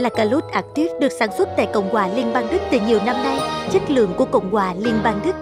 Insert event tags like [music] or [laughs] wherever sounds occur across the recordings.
là Calut Active được sản xuất tại Cộng hòa Liên bang Đức từ nhiều năm nay, chất lượng của Cộng hòa Liên bang Đức.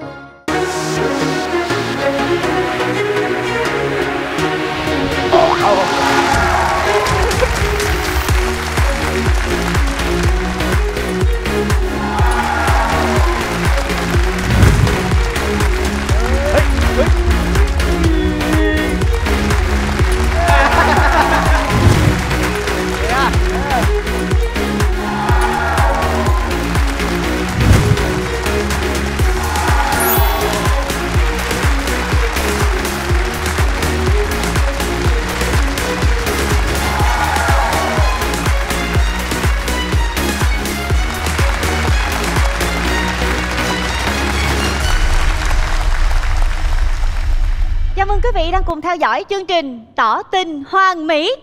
Cùng theo dõi chương trình Tỏ tình Hoàng Mỹ.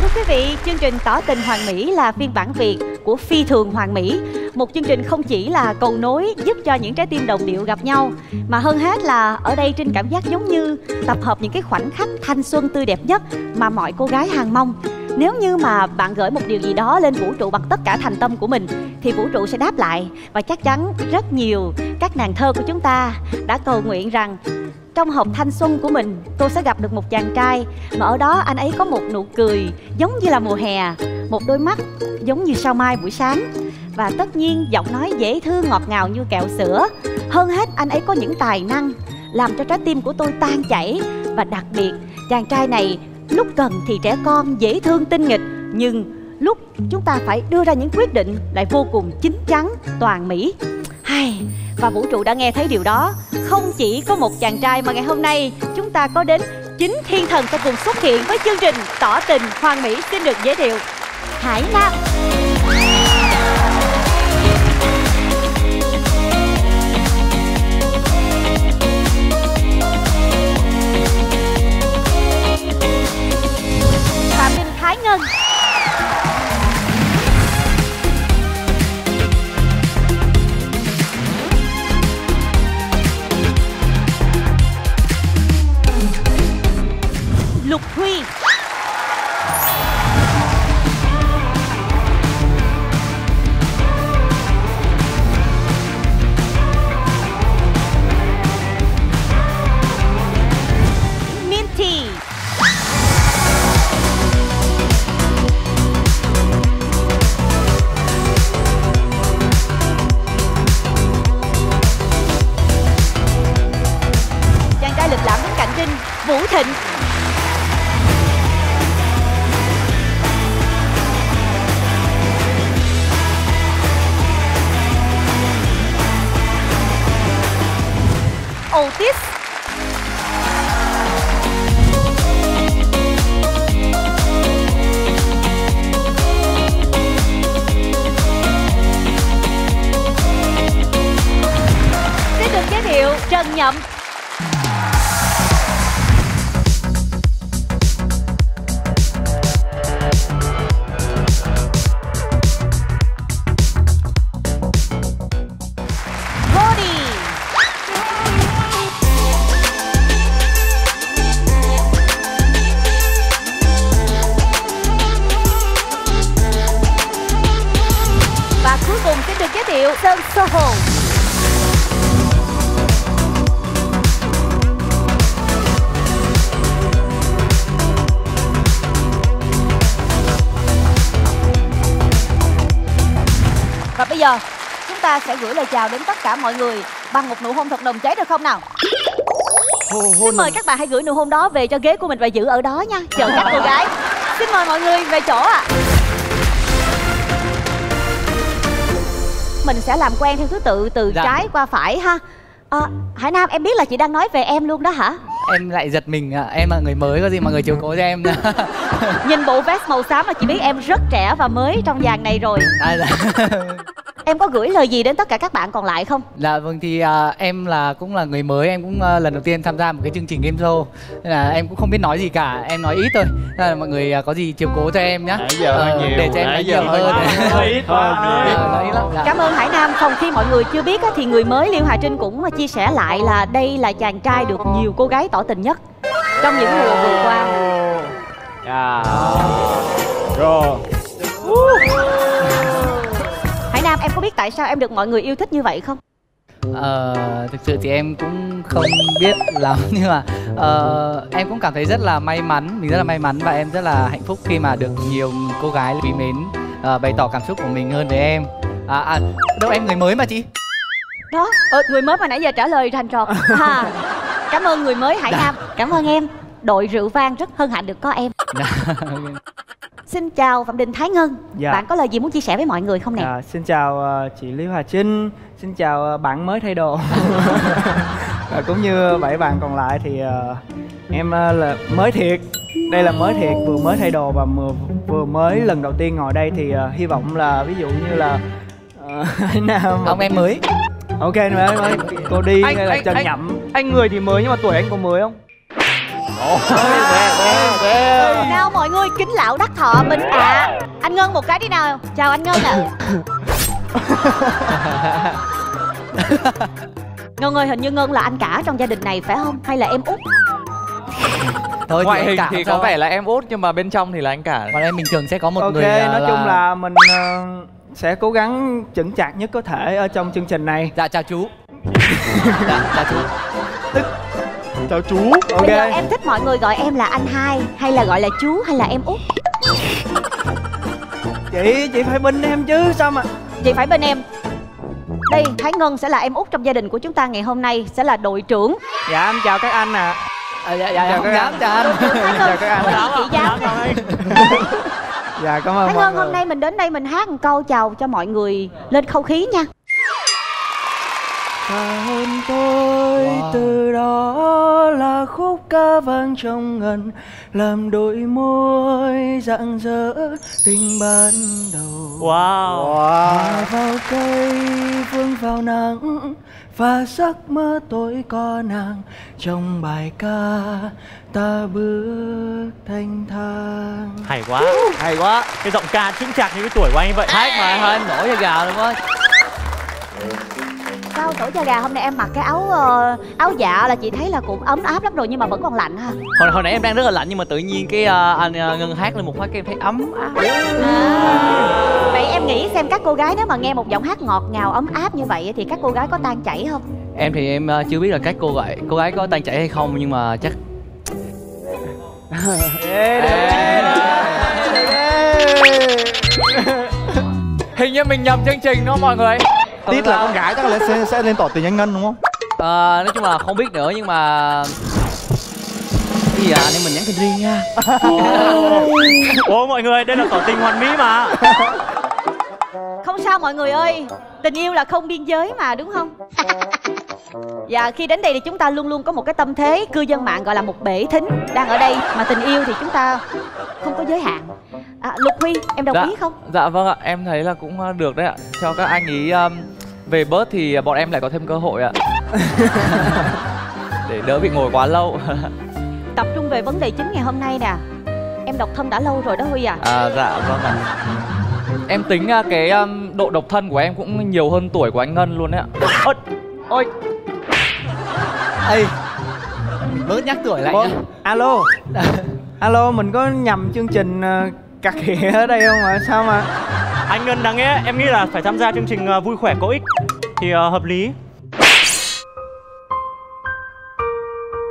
Thưa quý vị, chương trình Tỏ tình Hoàng Mỹ là phiên bản Việt của Phi thường Hoàng Mỹ. Một chương trình không chỉ là cầu nối giúp cho những trái tim đồng điệu gặp nhau Mà hơn hết là ở đây Trinh cảm giác giống như tập hợp những cái khoảnh khắc thanh xuân tươi đẹp nhất Mà mọi cô gái hàng mong nếu như mà bạn gửi một điều gì đó lên vũ trụ bằng tất cả thành tâm của mình, thì vũ trụ sẽ đáp lại. Và chắc chắn rất nhiều các nàng thơ của chúng ta đã cầu nguyện rằng trong hộp thanh xuân của mình tôi sẽ gặp được một chàng trai mà ở đó anh ấy có một nụ cười giống như là mùa hè, một đôi mắt giống như sao mai buổi sáng. Và tất nhiên giọng nói dễ thương, ngọt ngào như kẹo sữa. Hơn hết, anh ấy có những tài năng làm cho trái tim của tôi tan chảy. Và đặc biệt, chàng trai này lúc cần thì trẻ con dễ thương tinh nghịch, nhưng lúc chúng ta phải đưa ra những quyết định lại vô cùng chín chắn, toàn mỹ. Hay, và vũ trụ đã nghe thấy điều đó. Không chỉ có một chàng trai mà ngày hôm nay, chúng ta có đến chính thiên thần sẽ cùng xuất hiện với chương trình tỏ tình hoàng mỹ xin được giới thiệu. Hải nam. Minh giờ chúng ta sẽ gửi lời chào đến tất cả mọi người bằng một nụ hôn thật nồng cháy được không nào? Xin mời các bạn hãy gửi nụ hôn đó về cho ghế của mình và giữ ở đó nha Chờ các cô gái Xin mời mọi người về chỗ ạ Mình sẽ làm quen theo thứ tự từ Dạ. trái qua phải ha à, Hải Nam em biết là chị đang nói về em luôn đó hả? em lại giật mình ạ em là người mới có gì mà người chiều cố cho em [laughs] Nhìn bộ vest màu xám là chị biết em rất trẻ và mới trong dàn này rồi à, dạ. [laughs] em có gửi lời gì đến tất cả các bạn còn lại không Dạ vâng thì à, em là cũng là người mới em cũng à, lần đầu tiên tham gia một cái chương trình game show nên là em cũng không biết nói gì cả em nói ít thôi nên là mọi người à, có gì chiều cố cho em nhá Nãy giờ Ờ, hơi nhiều, để cho em nãy nói giờ nhiều hơi hơn. Hơi ít ít lắm. Dạ. cảm ơn hải nam phòng khi mọi người chưa biết á, thì người mới liêu hà trinh cũng chia sẻ lại là đây là chàng trai được nhiều cô gái tỏ tình nhất trong những mùa vừa qua Dạ. Rồi. Biết tại sao em được mọi người yêu thích như vậy không? Ờ, thực sự thì em cũng không biết lắm [laughs] nhưng mà ờ, em cũng cảm thấy rất là may mắn mình rất là may mắn và em rất là hạnh phúc khi mà được nhiều cô gái quý mến ờ, bày tỏ cảm xúc của mình hơn với em. À, à đâu em người mới mà chị? Đó ờ, người mới mà nãy giờ trả lời thành trò. [laughs] À, cảm ơn người mới hải nam. Cảm ơn em. Đội rượu vang rất hân hạnh được có em xin chào phạm đình thái ngân. Dạ. bạn có lời gì muốn chia sẻ với mọi người không nè? À, xin chào ờ, chị Lý Hòa Trinh, xin chào ờ, bạn mới thay đồ. [laughs] Và cũng như bảy bạn còn lại thì ờ, em ờ, là mới thiệt. Đây là mới thiệt, vừa mới thay đồ và vừa, vừa mới lần đầu tiên ngồi đây thì ờ, hy vọng là ví dụ như là ờ, [laughs] Nam ông em mới. Ok mới mới cô đi Anh- hay là anh- Trần anh- Nhậm? Anh người thì mới nhưng mà tuổi anh có mới không? Nào mọi người kính lão đắc thọ mình ạ. Anh ngân một cái đi nào. Chào anh ngân ạ. [laughs] Ngân ơi hình như ngân là anh cả trong gia đình này phải không? Hay là em út? Thôi Ngoại hình cả thì có vẻ là em út nhưng mà bên trong thì là anh cả. còn em bình thường sẽ có một Ok, người ờ, nói chung là mình ờ, sẽ cố gắng chững chạc nhất có thể ở trong chương trình này. Dạ chào chú. [laughs] Dạ chào chú Chào chú. Ok. bây giờ em thích mọi người gọi em là anh hai hay là gọi là chú hay là em út? Chị, chị phải binh em chứ sao mà chị phải bên em. Đây thái ngân sẽ là em út trong gia đình của chúng ta ngày hôm nay sẽ là đội trưởng. Dạ em chào các anh ạ. À, dạ dạ Chào không các dám anh. chào anh. Ngân các anh. chị dám Dạ cảm ơn thái ngân hôm nay mình đến đây mình hát một câu chào cho mọi người lên khâu khí nha Và hôn tôi Wow. từ đó là khúc ca vang trong ngần Làm đôi môi rạng rỡ tình ban đầu Wow. Hòa vào cây vương vào nắng Và giấc mơ tôi có nàng Trong bài ca ta bước thanh thang Hay quá. Hay quá. Cái giọng ca chững chạc như cái tuổi của anh vậy. hát mà anh nổi da gà luôn á sao tổ cha gà hôm nay em mặc cái áo ờ, áo dạ là chị thấy là cũng ấm áp lắm rồi nhưng mà vẫn còn lạnh ha Hồi, hồi nãy em đang rất là lạnh nhưng mà tự nhiên cái ờ, anh ờ, ngân hát lên một phát cái em thấy ấm áp. à, vậy em nghĩ xem các cô gái nếu mà nghe một giọng hát ngọt ngào ấm áp như vậy thì các cô gái có tan chảy không Em thì em ờ, chưa biết là các cô gái cô gái có tan chảy hay không nhưng mà chắc [laughs] hình như mình nhầm chương trình đó mọi người. Tít là con gái chắc là sẽ, sẽ lên tỏ tình anh Ngân đúng không? Ờ, nói chung là không biết nữa nhưng mà giờ anh em mình nhắn tin riêng nha [laughs] Ồ mọi người, đây là tỏ tình hoàn mỹ mà. không sao mọi người ơi tình yêu là không biên giới mà đúng không Và [laughs] khi đến đây thì chúng ta luôn luôn có một cái tâm thế cư dân mạng gọi là một bể thính đang ở đây mà tình yêu thì chúng ta không có giới hạn. À, Lục Huy em đồng Dạ. ý không? Dạ vâng ạ, em thấy là cũng ờ, được đấy ạ Cho các anh ý um, về bớt thì bọn em lại có thêm cơ hội ạ. [laughs] Để đỡ bị ngồi quá lâu. [laughs] Tập trung về vấn đề chính ngày hôm nay nè. Em độc thân đã lâu rồi đó Huy à. À dạ vâng ạ. Em tính uh, cái um, độ độc thân của em cũng nhiều hơn tuổi của anh Ngân luôn đấy ạ. Ôi, ôi. Ây bớt nhắc tuổi lại Ủa, nhá. Alo. [laughs] Alo mình có nhầm chương trình uh, cà khịa ở đây không ạ? Sao mà Anh Ngân đáng nghe, em nghĩ là phải tham gia chương trình ờ, vui khỏe có ích thì ờ, hợp lý.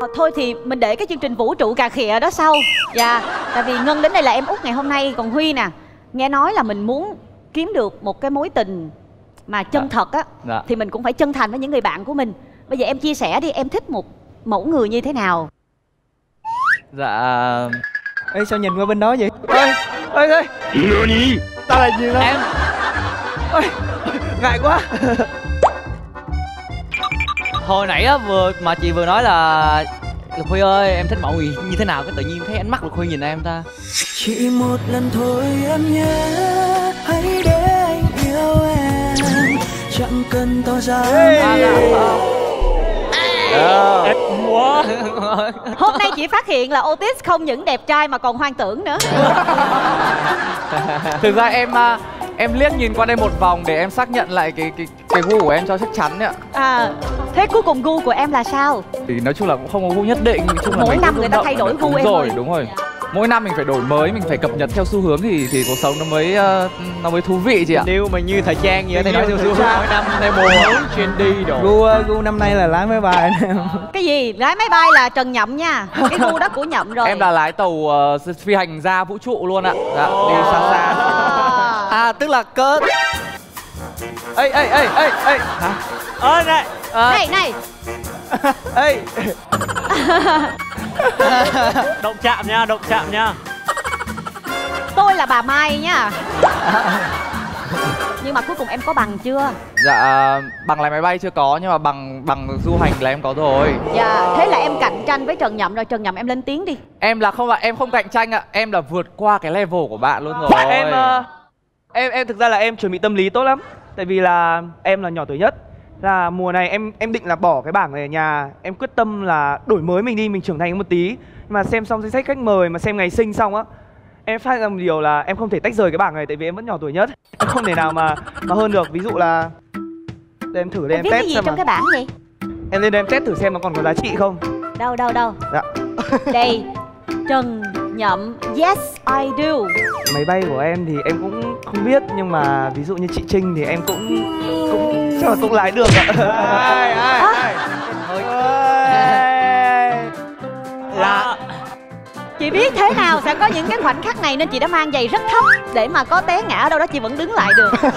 Ờ, Thôi thì mình để cái chương trình vũ trụ cà khịa đó sau. Dạ, tại vì Ngân đến đây là em út ngày hôm nay còn Huy nè. Nghe nói là mình muốn kiếm được một cái mối tình mà chân Dạ. thật á Dạ thì mình cũng phải chân thành với những người bạn của mình. Bây giờ em chia sẻ đi, em thích một mẫu người như thế nào? Dạ Ê sao nhìn qua bên đó vậy Ê ê ê Ta là gì đó? Em. Ngại quá. Hồi nãy á vừa mà chị vừa nói là Lục Huy ơi em thích mẫu người như thế nào? Cái tự nhiên thấy ánh mắt Lục Huy nhìn em ta. Chỉ một lần thôi em nhé Hãy để anh yêu em. Chẳng cần tỏ ra Em quá Hôm nay chị phát hiện là Otis không những đẹp trai mà còn hoang tưởng nữa Thực ra em à, em liếc nhìn qua đây một vòng để em xác nhận lại cái cái cái gu của em cho chắc chắn ạ. À thế cuối cùng gu của em là sao? Thì nói chung là cũng không có gu nhất định, chung là Mỗi năm người ta thay đổi gu em rồi, đúng rồi. Mỗi năm mình phải đổi mới, mình phải cập nhật theo xu hướng thì thì cuộc sống nó mới ờ, nó mới thú vị chị ạ. Nếu mà như thời trang vậy thì nói theo xu hướng mỗi năm theo mùa trendy đồ gu ờ, gu năm nay là lái máy bay anh [laughs] em Cái gì? Lái máy bay là Trần Nhậm nha Cái gu đó của Nhậm rồi Em là lái tàu ờ, phi hành ra vũ trụ luôn ạ. Dạ, đi xa xa. à. À tức là cỡ ê ê ê ê ê hả ơ này Này này. [laughs] Ê. [laughs] Động chạm nha động chạm nha. Tôi là bà Mai nha. [laughs] Nhưng mà cuối cùng em có bằng chưa? Dạ bằng lái máy bay chưa có nhưng mà bằng bằng du hành là em có rồi. Dạ Thế là em cạnh tranh với Trần Nhậm rồi. Trần Nhậm em lên tiếng đi. Em là không ạ, em không cạnh tranh ạ, em là vượt qua cái level của bạn luôn rồi. em ờ, em em thực ra là em chuẩn bị tâm lý tốt lắm. Tại vì là em là nhỏ tuổi nhất là mùa này em em định là bỏ cái bảng này ở nhà. Em quyết tâm là đổi mới mình đi mình trưởng thành một tí. Nhưng mà xem xong danh sách khách mời mà xem ngày sinh xong á em phát ra một điều là em không thể tách rời cái bảng này tại vì em vẫn nhỏ tuổi nhất. Em không thể nào mà mà hơn được. Ví dụ là để em thử đây Em em viết cái test gì xem trong mà cái bảng vậy? em lên đây em test thử xem nó còn có giá trị không. Đâu đâu đâu. Dạ. Đây. Trần [laughs] Nhậm Yes I do máy bay của em thì em cũng không biết nhưng mà ví dụ như chị Trinh thì em cũng cũng chắc là cũng lái được ạ. ai ai [laughs] ai là Chị biết thế nào sẽ có những cái khoảnh khắc này nên chị đã mang giày rất thấp để mà có té ngã ở đâu đó chị vẫn đứng lại được. [laughs]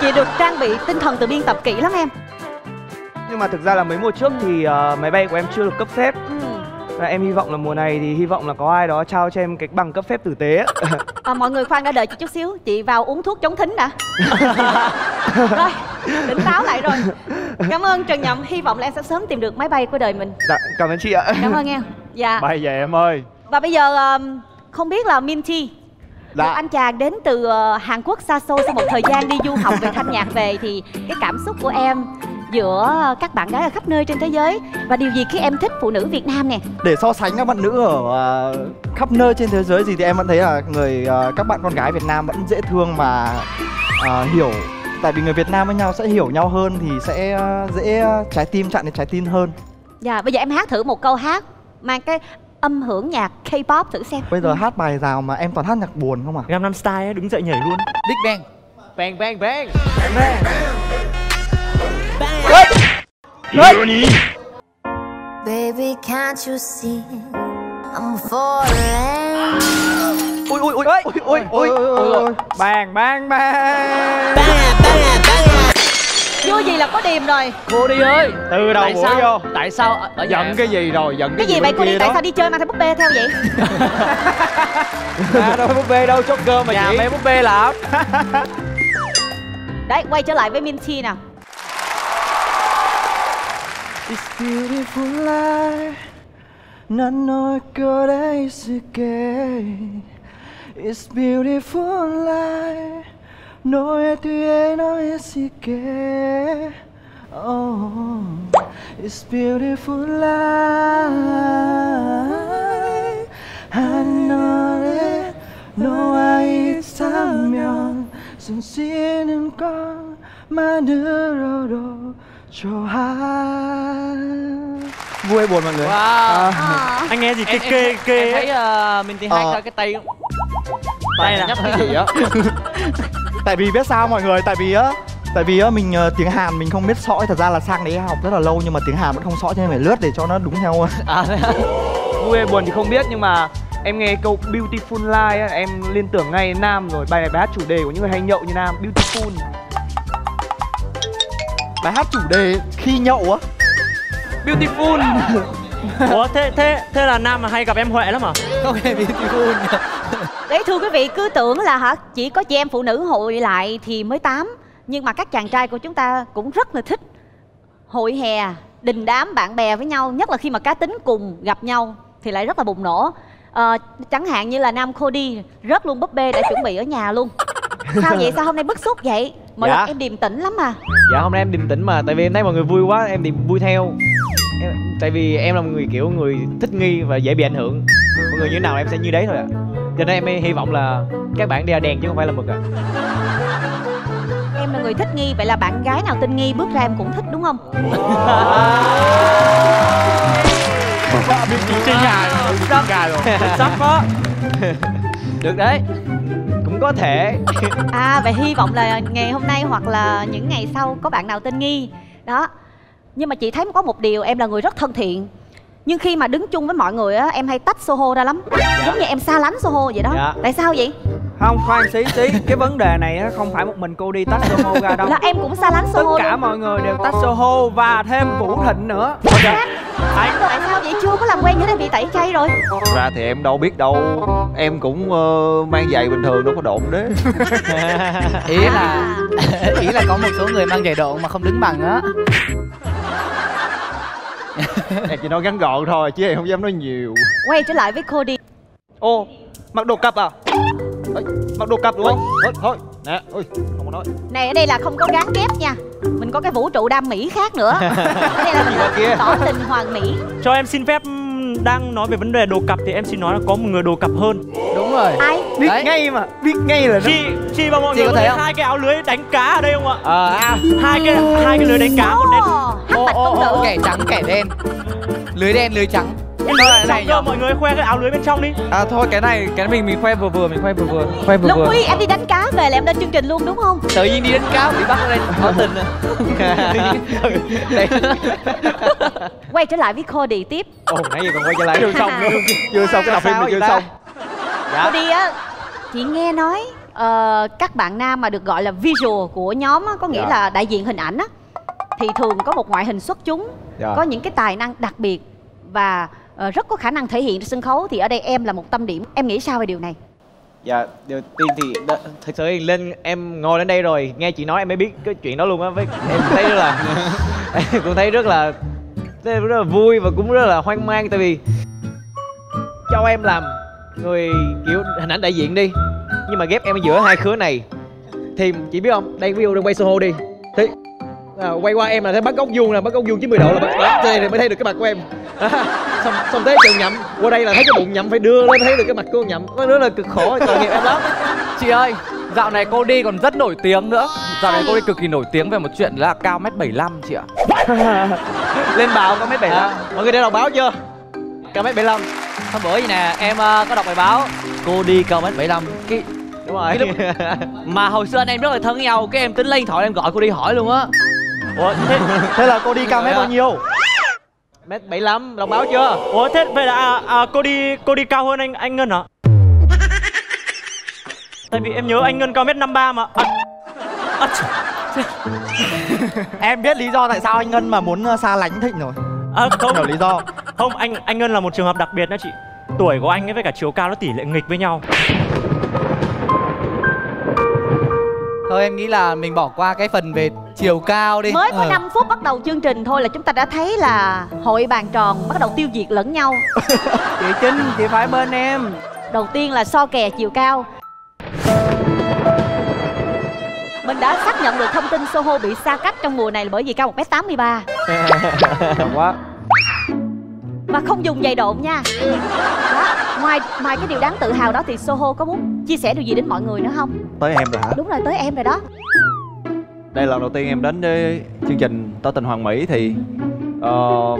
chị được trang bị tinh thần từ biên tập kỹ lắm em. nhưng mà thực ra là mấy mùa trước thì ờ, máy bay của em chưa được cấp phép Ừ. và em hy vọng là mùa này thì hy vọng là có ai đó trao cho em cái bằng cấp phép tử tế á. À, mọi người khoan đã đợi chị chút xíu, chị vào uống thuốc chống thính đã. [laughs] rồi, tỉnh táo lại rồi. Cảm ơn Trần Nhậm, hy vọng là em sẽ sớm tìm được máy bay của đời mình. dạ cảm ơn chị ạ Cảm ơn em. Dạ. bay về em ơi Và bây giờ um, không biết là Minty Dạ. Một anh chàng đến từ ờ, Hàn Quốc xa xôi sau một thời gian đi du học về thanh nhạc về thì cái cảm xúc của em giữa các bạn gái ở khắp nơi trên thế giới. Và điều gì khiến em thích phụ nữ Việt Nam nè? Để so sánh các bạn nữ ở à, khắp nơi trên thế giới gì thì em vẫn thấy là người à, các bạn con gái Việt Nam vẫn dễ thương mà à, hiểu. Tại vì người Việt Nam với nhau sẽ hiểu nhau hơn thì sẽ à, dễ trái tim chạm đến trái tim hơn. Dạ, bây giờ em hát thử một câu hát mang cái âm hưởng nhạc K-pop thử xem. bây giờ hát bài nào mà em toàn hát nhạc buồn không à Gangnam Style ấy, đứng dậy nhảy luôn. Big Bang bang. Bang bang Baby, can't you see I'm falling? Ui ui ui ui ui ui. Ui Bàn bàn bàn Chưa gì là có điềm rồi? Cô đi ơi. Từ đầu buổi vô. Tại sao ở, Giận cái gì rồi? Giận cái, cái gì, vậy cô đi? Tại sao đi chơi mà thấy búp bê theo vậy? À đâu búp bê đâu chốt cơm mà Nhà chị? Nhà mê búp bê lắm Đấy quay trở lại với Minty nào It's beautiful life 난 널 꺼내 있을게 It's beautiful life 너의 뒤에 너 있을게 oh, It's beautiful life 하늘에 너와 있다면 숨 쉬는 것만으로도 좋아 vui buồn mọi người? Wow. À. anh nghe gì? Kê em, kê em, kê. em thấy ấy. uh, Minty hát Ờ. ra cái tay Tay là- nhấp cái gì á [laughs] tại vì biết sao mọi người? Tại vì á tại vì á mình ờ, tiếng Hàn mình không biết sõi. Thật ra là sang đấy học rất là lâu nhưng mà tiếng Hàn vẫn không sõi cho nên phải lướt để cho nó đúng theo. À, [laughs] à? vui hay buồn thì không biết nhưng mà em nghe câu beautiful life á, em liên tưởng ngay nam rồi bài này bài hát chủ đề của những người hay nhậu như nam beautiful bài hát chủ đề khi nhậu á. Beautiful. [laughs] Ủa thế thế thế là nam mà hay gặp em huệ lắm à? Không hề beautiful. Đấy thưa quý vị cứ tưởng là hả chỉ có chị em phụ nữ hội lại thì mới tám. Nhưng mà các chàng trai của chúng ta cũng rất là thích hội hè đình đám bạn bè với nhau nhất là khi mà cá tính cùng gặp nhau thì lại rất là bùng nổ. Ờ, chẳng hạn như là nam Cody rất luôn búp bê đã chuẩn bị ở nhà luôn. Sao vậy? Sao hôm nay bức xúc vậy mọi Dạ. lần em điềm tĩnh lắm mà Dạ hôm nay em điềm tĩnh mà Tại vì em thấy mọi người vui quá em điềm vui theo. Em, Tại vì em là một người kiểu người thích nghi và dễ bị ảnh hưởng. Mọi người như thế nào em sẽ như đấy thôi ạ. Cho nên em hy vọng là các bạn đi đèn chứ không phải là mực ạ. Em là người thích nghi vậy là bạn gái nào tinh nghi bước ra em cũng thích đúng không? [laughs] Biết tính trên nhà rồi. Sắp đó [laughs] Được đấy Cũng có thể. À vậy hy vọng là ngày hôm nay hoặc là những ngày sau có bạn nào tinh nghi. Đó. Nhưng mà chị thấy có một điều em là người rất thân thiện. Nhưng khi mà đứng chung với mọi người á em hay tách soho ra lắm. Giống như em xa lánh soho vậy đó. Dạ. tại sao vậy không khoan xí xí. Cái vấn đề này á không phải một mình cô đi tách soho ra đâu. Là em cũng xa lánh tất soho cả luôn. mọi người đều tách soho và thêm vũ thịnh nữa. Anh tại sao vậy? Chưa có làm quen với đây bị tẩy chay rồi. Thật ra thì em đâu biết đâu. Em cũng ờ, mang giày bình thường đâu có độn đấy. [laughs] Ý là [laughs] ý là có một số người mang giày độ mà không đứng bằng á. [laughs] Em chỉ nói ngắn gọn thôi chứ em không dám nói nhiều. Quay trở lại với Cody. Ô mặc đồ cặp à Mặc đồ cặp đúng không? Thôi, thôi, nè, ôi, không có nói. Này ở đây là không có gán ghép nha. Mình có cái vũ trụ đam mỹ khác nữa. [laughs] Ở đây là mình kia? tỏ tình hoàng mỹ. Cho em xin phép đang nói về vấn đề đồ cặp thì em xin nói là có một người đồ cặp hơn. Đúng rồi. Ai? Biết Đấy. ngay mà biết ngay là chị chị và mọi Chị người có thấy không? hai cái áo lưới đánh cá ở đây không ạ? Ờ à, hai cái hai cái lưới đánh cá một đen. Ồ, hắc bạch công tử kẻ trắng kẻ đen. Lưới đen lưới trắng cái bên trong cơ mọi người khoe cái áo lưới bên trong đi. À thôi cái này cái mình mình khoe vừa vừa mình khoe vừa vừa khoe vừa Long vừa. Huy em đi đánh cá về là em lên chương trình luôn đúng không? Tự nhiên đi đánh cá bị bắt lên tỏ tình à quay trở lại với Cody tiếp. Ồ nãy giờ còn quay trở lại. Chưa xong nữa Chưa xong cái tập phim này chưa xong. Cody á chị nghe nói ờ, các bạn nam mà được gọi là visual của nhóm á, có nghĩa Dạ. là đại diện hình ảnh á thì thường có một ngoại hình xuất chúng Dạ. có những cái tài năng đặc biệt và Ờ, rất có khả năng thể hiện trên sân khấu thì ở đây em là một tâm điểm. Em nghĩ sao về điều này? Dạ điều tiên thì đ- thực sự lên, em ngồi đến đây rồi, nghe chị nói em mới biết cái chuyện đó luôn á, với em thấy rất là [laughs] em cũng thấy rất là rất là vui và cũng rất là hoang mang, tại vì cho em làm người kiểu hình ảnh đại diện đi, nhưng mà ghép em ở giữa hai khứa này. Thì chị biết không? Đây, ví dụ đang quay soho đi. Thì à, quay qua em là thấy bắt góc vuông là bắt góc vuông 90 độ là bắt đây thì mới thấy được cái mặt của em. À, [laughs] xong xong thấy chừng nhậm qua đây là thấy cái bụng nhậm phải đưa lên thấy được cái mặt của nhậm nó rất là cực khổ tội nghiệp em lắm. [laughs] Chị ơi, dạo này cô đi còn rất nổi tiếng nữa. Dạo này cô đi cực kỳ nổi tiếng về một chuyện là cao mét 75 chị ạ. [laughs] Lên báo có mấy bảy lăm. Mọi người đã đọc báo chưa? Cao mét bảy lăm. Hôm bữa gì nè, em ờ, có đọc bài báo. Cô đi cao mét 75 Cái đúng rồi. Cái lúc- Mà hồi xưa anh em rất là thân nhau Cái em tính lên thoại em gọi cô đi hỏi luôn á ủa thế Thế là cô đi cao mét bao nhiêu? mét bảy lăm đọc báo chưa? Ủa thế vậy là à, à, cô đi cô đi cao hơn anh anh ngân hả? Tại vì em nhớ anh ngân cao mét năm ba mà. À, à, Em biết lý do tại sao anh Ngân mà muốn ờ, xa lánh Thịnh rồi. À, không Hiểu lý do. Không anh anh ngân là một trường hợp đặc biệt đó chị. Tuổi của anh ấy với cả chiều cao nó tỷ lệ nghịch với nhau. Thôi em nghĩ là mình bỏ qua cái phần về chiều cao đi. Mới có Ờ. 5 phút bắt đầu chương trình thôi là chúng ta đã thấy là hội bàn tròn bắt đầu tiêu diệt lẫn nhau. [laughs] Chị Trinh chị phải bên em. Đầu tiên là so kè chiều cao. Mình đã xác nhận được thông tin Soho bị xa cách trong mùa này là bởi vì cao 1m83 Đồng [laughs] quá. Và không dùng giày độn nha. Đó. ngoài ngoài cái điều đáng tự hào đó thì Soho có muốn chia sẻ điều gì đến mọi người nữa không? Tới em rồi hả? đúng rồi tới em rồi đó đây là lần đầu tiên em đến với chương trình Tỏ tình Hoàng Mỹ thì ờ,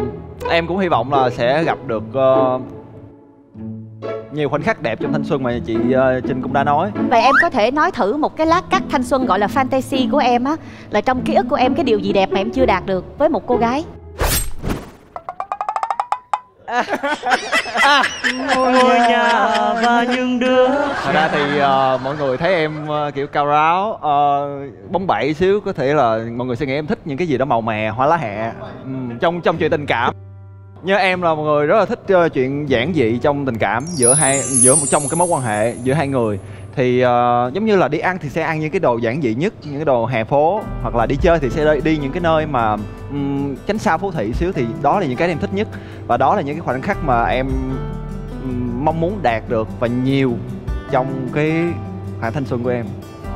Em cũng hy vọng là sẽ gặp được ờ, nhiều khoảnh khắc đẹp trong thanh xuân mà chị ờ, Trinh cũng đã nói. Vậy em có thể nói thử một cái lát cắt thanh xuân gọi là fantasy của em á là trong ký ức của em cái điều gì đẹp mà em chưa đạt được với một cô gái? Ngôi nhà và những đứa Thật ra thì ờ, mọi người thấy em ờ, kiểu cao ráo ờ, bóng bẩy xíu có thể là mọi người sẽ nghĩ em thích những cái gì đó màu mè hoa lá hẹ. Ừm, trong trong chuyện tình cảm. Như em là một người rất là thích ờ, chuyện giản dị trong tình cảm giữa hai giữa một trong một cái mối quan hệ giữa hai người thì uh, giống như là đi ăn thì sẽ ăn những cái đồ giản dị nhất những cái đồ hè phố hoặc là đi chơi thì sẽ đi, đi những cái nơi mà um, tránh xa phố thị xíu thì đó là những cái em thích nhất. Và đó là những cái khoảnh khắc mà em um, mong muốn đạt được và nhiều trong cái khoảng thanh xuân của em.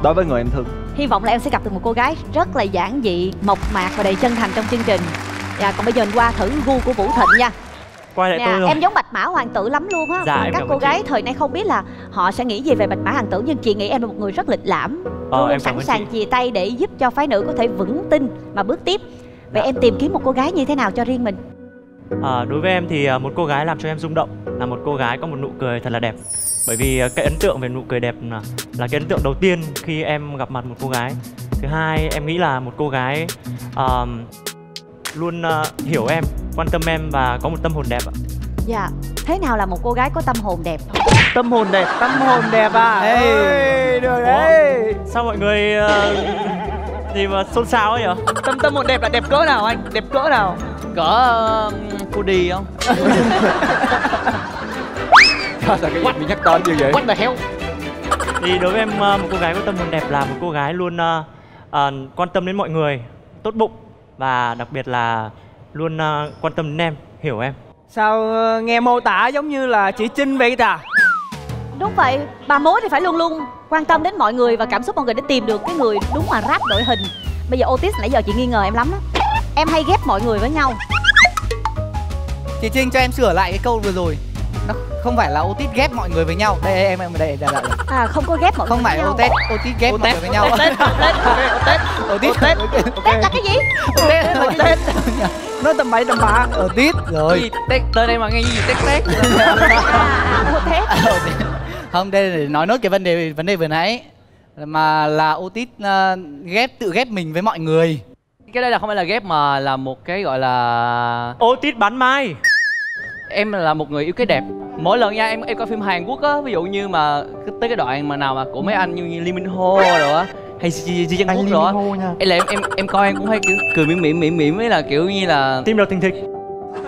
Đối với người em thương. Hy vọng là em sẽ gặp được một cô gái rất là giản dị mộc mạc và đầy chân thành trong chương trình. Và còn bây giờ mình qua thử gu của vũ thịnh nha. Quay lại nè tôi rồi. em giống bạch mã hoàng tử lắm luôn á. Dạ, các cô ơn chị. gái thời nay không biết là họ sẽ nghĩ gì về bạch mã hoàng tử nhưng chị nghĩ em là một người rất lịch lãm. Ờ, luôn em sẵn sàng chia tay để giúp cho phái nữ có thể vững tin mà bước tiếp. Vậy em tìm kiếm một cô gái như thế nào cho riêng mình? À, đối với em thì à, một cô gái làm cho em rung động là một cô gái có một nụ cười thật là đẹp. Bởi vì à, cái ấn tượng về nụ cười đẹp là, là cái ấn tượng đầu tiên khi em gặp mặt một cô gái. Thứ hai em nghĩ là một cô gái à, luôn à, hiểu em quan tâm em và có một tâm hồn đẹp ạ dạ thế nào là một cô gái có tâm hồn đẹp Tâm hồn đẹp, tâm hồn đẹp à Ê, được đấy sao mọi người à, gì mà xôn xao ấy nhở Tâm tâm hồn đẹp là đẹp cỡ nào anh? Đẹp cỡ nào? Cỡ cô đi không? [laughs] Sao cái gì mình nhắc tên như vậy What the hell? thì đối với em à, một cô gái có tâm hồn đẹp là một cô gái luôn à, à, quan tâm đến mọi người tốt bụng và đặc biệt là luôn à, quan tâm đến em hiểu em. Sao ờ, nghe mô tả giống như là chị Trinh vậy ta? đúng vậy bà mối thì phải luôn luôn quan tâm đến mọi người và cảm xúc mọi người để tìm được cái người đúng mà rap đổi hình. Bây giờ otis nãy giờ chị nghi ngờ em lắm á. Em hay ghép mọi người với nhau. Chị trinh cho em sửa lại cái câu vừa rồi. Nó không phải là otis ghép mọi người với nhau. Đây em em đây đây, đây, à không có ghép mọi không người phải với nhau. Otis otis ghép mọi người với nhau. Tết, Tết, ok, Tết otis. Tết là cái gì? Tết là Tết Nó tầm bậy tầm bạ. Otis rồi. Gì? Tết, tên em mà nghe gì tét tét. [laughs] Không đây là để nói nốt cái vấn đề vấn đề vừa nãy. Mà là otis ờ, ghép tự ghép mình với mọi người. Cái đây là không phải là ghép mà là một cái gọi là ô tít bán mai. Em là một người yêu cái đẹp. Mỗi lần nha em em coi phim Hàn Quốc á Ví dụ như mà tới cái đoạn mà nào mà của mấy anh như, như Lee Min Ho rồi á Hay Ji Ji Jung Kook rồi Em là em, em em coi em cũng hay kiểu cười mỉm mỉm mỉm mỉm ấy là kiểu như là tim đập thình thịch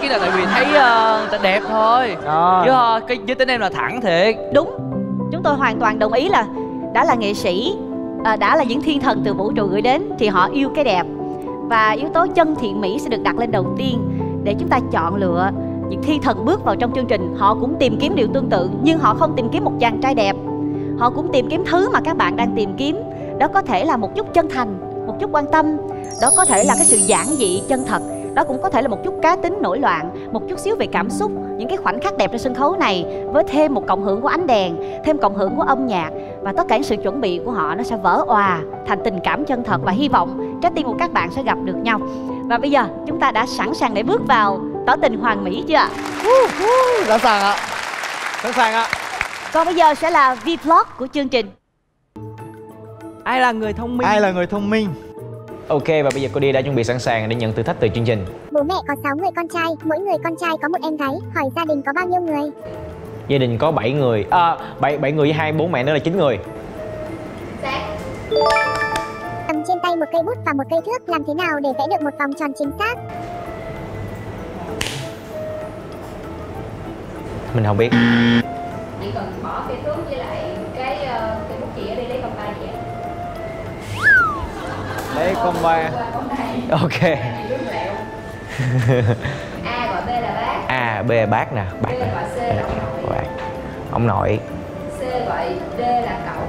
cái là tại vì thấy uh, người ta đẹp thôi. Đó. chứ uh, cái giới tính em là thẳng thiệt. Đúng. Chúng tôi hoàn toàn đồng ý là đã là nghệ sĩ à, đã là những thiên thần từ vũ trụ gửi đến thì họ yêu cái đẹp. Và yếu tố chân thiện mỹ sẽ được đặt lên đầu tiên để chúng ta chọn lựa những thiên thần bước vào trong chương trình. Họ cũng tìm kiếm điều tương tự nhưng họ không tìm kiếm một chàng trai đẹp. Họ cũng tìm kiếm thứ mà các bạn đang tìm kiếm đó có thể là một chút chân thành một chút quan tâm. Đó có thể là cái sự giản dị chân thật. Đó cũng có thể là một chút cá tính nổi loạn một chút xíu về cảm xúc những cái khoảnh khắc đẹp trên sân khấu này với thêm một cộng hưởng của ánh đèn thêm cộng hưởng của âm nhạc. Và tất cả những sự chuẩn bị của họ nó sẽ vỡ òa thành tình cảm chân thật và hy vọng trái tim của các bạn sẽ gặp được nhau. Và bây giờ chúng ta đã sẵn sàng để bước vào tỏ tình hoàng mỹ chưa ạ? Sẵn sàng ạ. Sẵn sàng ạ. Còn bây giờ sẽ là vlog của chương trình Ai là người thông minh? ai là người thông minh Ok và bây giờ cô đi đã chuẩn bị sẵn sàng để nhận thử thách từ chương trình Bố mẹ có 6 người con trai, mỗi người con trai có một em gái. Hỏi gia đình có bao nhiêu người? Gia đình có 7 người À 7, 7 người với hai bố mẹ nữa là 9 người Cầm trên tay một cây bút và một cây thước làm thế nào để vẽ được một vòng tròn chính xác? Mình không biết chỉ cần bỏ cái thước với lại Đấy con ba Ok. A gọi B là bác. A, B là bác nè. Bác B nè. gọi C là ông nội Bác. Ông nội. C gọi D là cậu.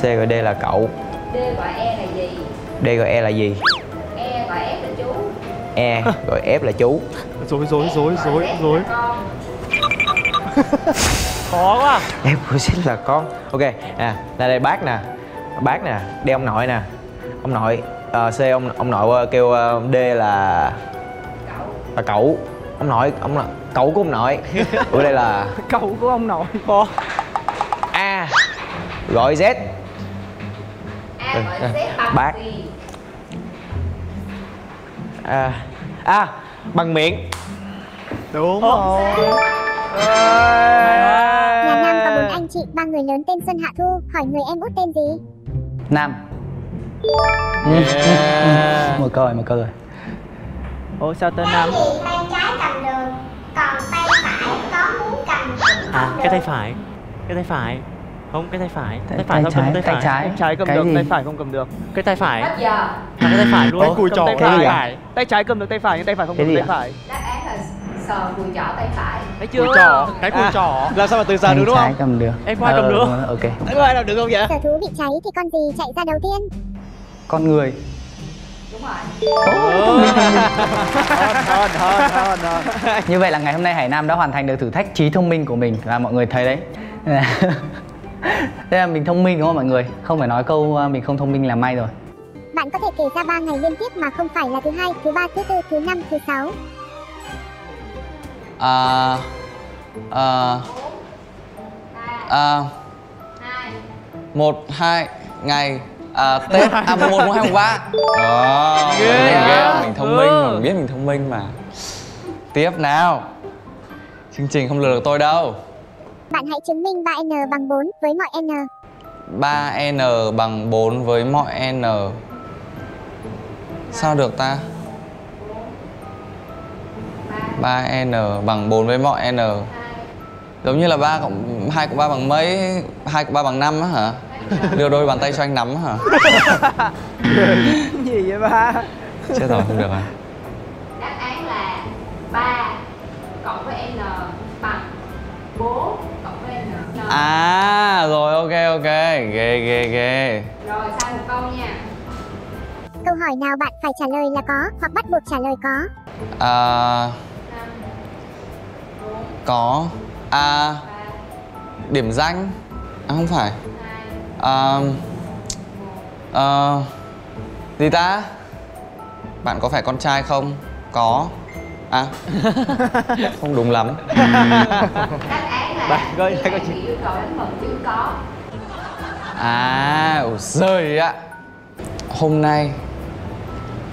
C gọi D là cậu. D gọi E là gì? D gọi E là gì? E gọi F là chú. E gọi F là chú. Rối rối rối rối rối khó quá. F của Z là con. Ok à là đây bác nè. Bác nè D ông nội nè Ông nội ờ, C ông ông nội kêu ờ, D là là cậu. Ông nội ông nội cậu của ông nội. [laughs] Ở đây là Cậu của ông nội. Khó A. Gọi Z. A gọi Z bằng Bác. à, à bằng miệng. Đúng rồi. Nhà Nam có bốn anh chị, ba người lớn tên Xuân Hạ Thu. Hỏi người em út tên gì? nam [laughs] một câu rồi một câu rồi. Ủa sao tên Nam? tay trái cầm đường, còn tay phải có muốn cầm à cái tay phải. Cái tay phải. Không cái tay phải. Tay, tay phải cầm trái, tay tay phải. trái. Tay trái cầm Cái được, gì? tay phải không cầm được. Cái tay phải. Hết giờ. À cái tay phải luôn. Cùi Cầm trỏ tay cái gì phải. vậy? Tay trái cầm được tay phải nhưng tay phải không Cái cầm được tay phải. Đáp án là sờ cùi trỏ tay phải. Thấy chưa? trỏ cái cùi À. trỏ làm sao mà từ giờ được đúng trái không? cầm được. Em có ai cầm được? ok. Có ai làm được không vậy? Sở thú bị cháy thì con gì chạy ra đầu tiên? Con người. Đúng rồi. Hơn hơn hơn hơn như vậy là ngày hôm nay Hải Nam đã hoàn thành được thử thách trí thông minh của mình và mọi người thấy đấy. [laughs] Thế là mình thông minh đúng không mọi người? Không phải nói câu uh, mình không thông minh là may rồi. Bạn có thể kể ra 3 ngày liên tiếp mà không phải là thứ hai, thứ ba, thứ tư, thứ năm, thứ sáu. à, à, à, một hai ngày à, tết à mùng một mùng hai mùng ba. Đó Ghê mình, à. mình thông minh Ừ. mình biết mình thông minh mà. Tiếp nào. Chương trình không lừa được tôi đâu. Bạn hãy chứng minh 3n bằng 4 với mọi n. 3n bằng 4 với mọi n. Sao được ta? 3n bằng 4 với mọi n. Giống như là 3 cộng 2 cộng 3 bằng mấy? 2 cộng 3 bằng 5 á hả đưa đôi bàn tay cho anh nắm hả? Gì vậy ba? Chết rồi không được rồi đáp án là 3 cộng với n bằng 4 cộng với n à rồi ok ok. Ghê ghê ghê. Rồi sai một câu nha. Câu hỏi nào bạn phải trả lời là có hoặc bắt buộc trả lời có. à, có. À, điểm danh. À không phải à, à, gì ta? Bạn có phải con trai không? Có. À [laughs] không đúng lắm. Bạn coi- bạn chữ. có À, ôi giời ạ. Hôm nay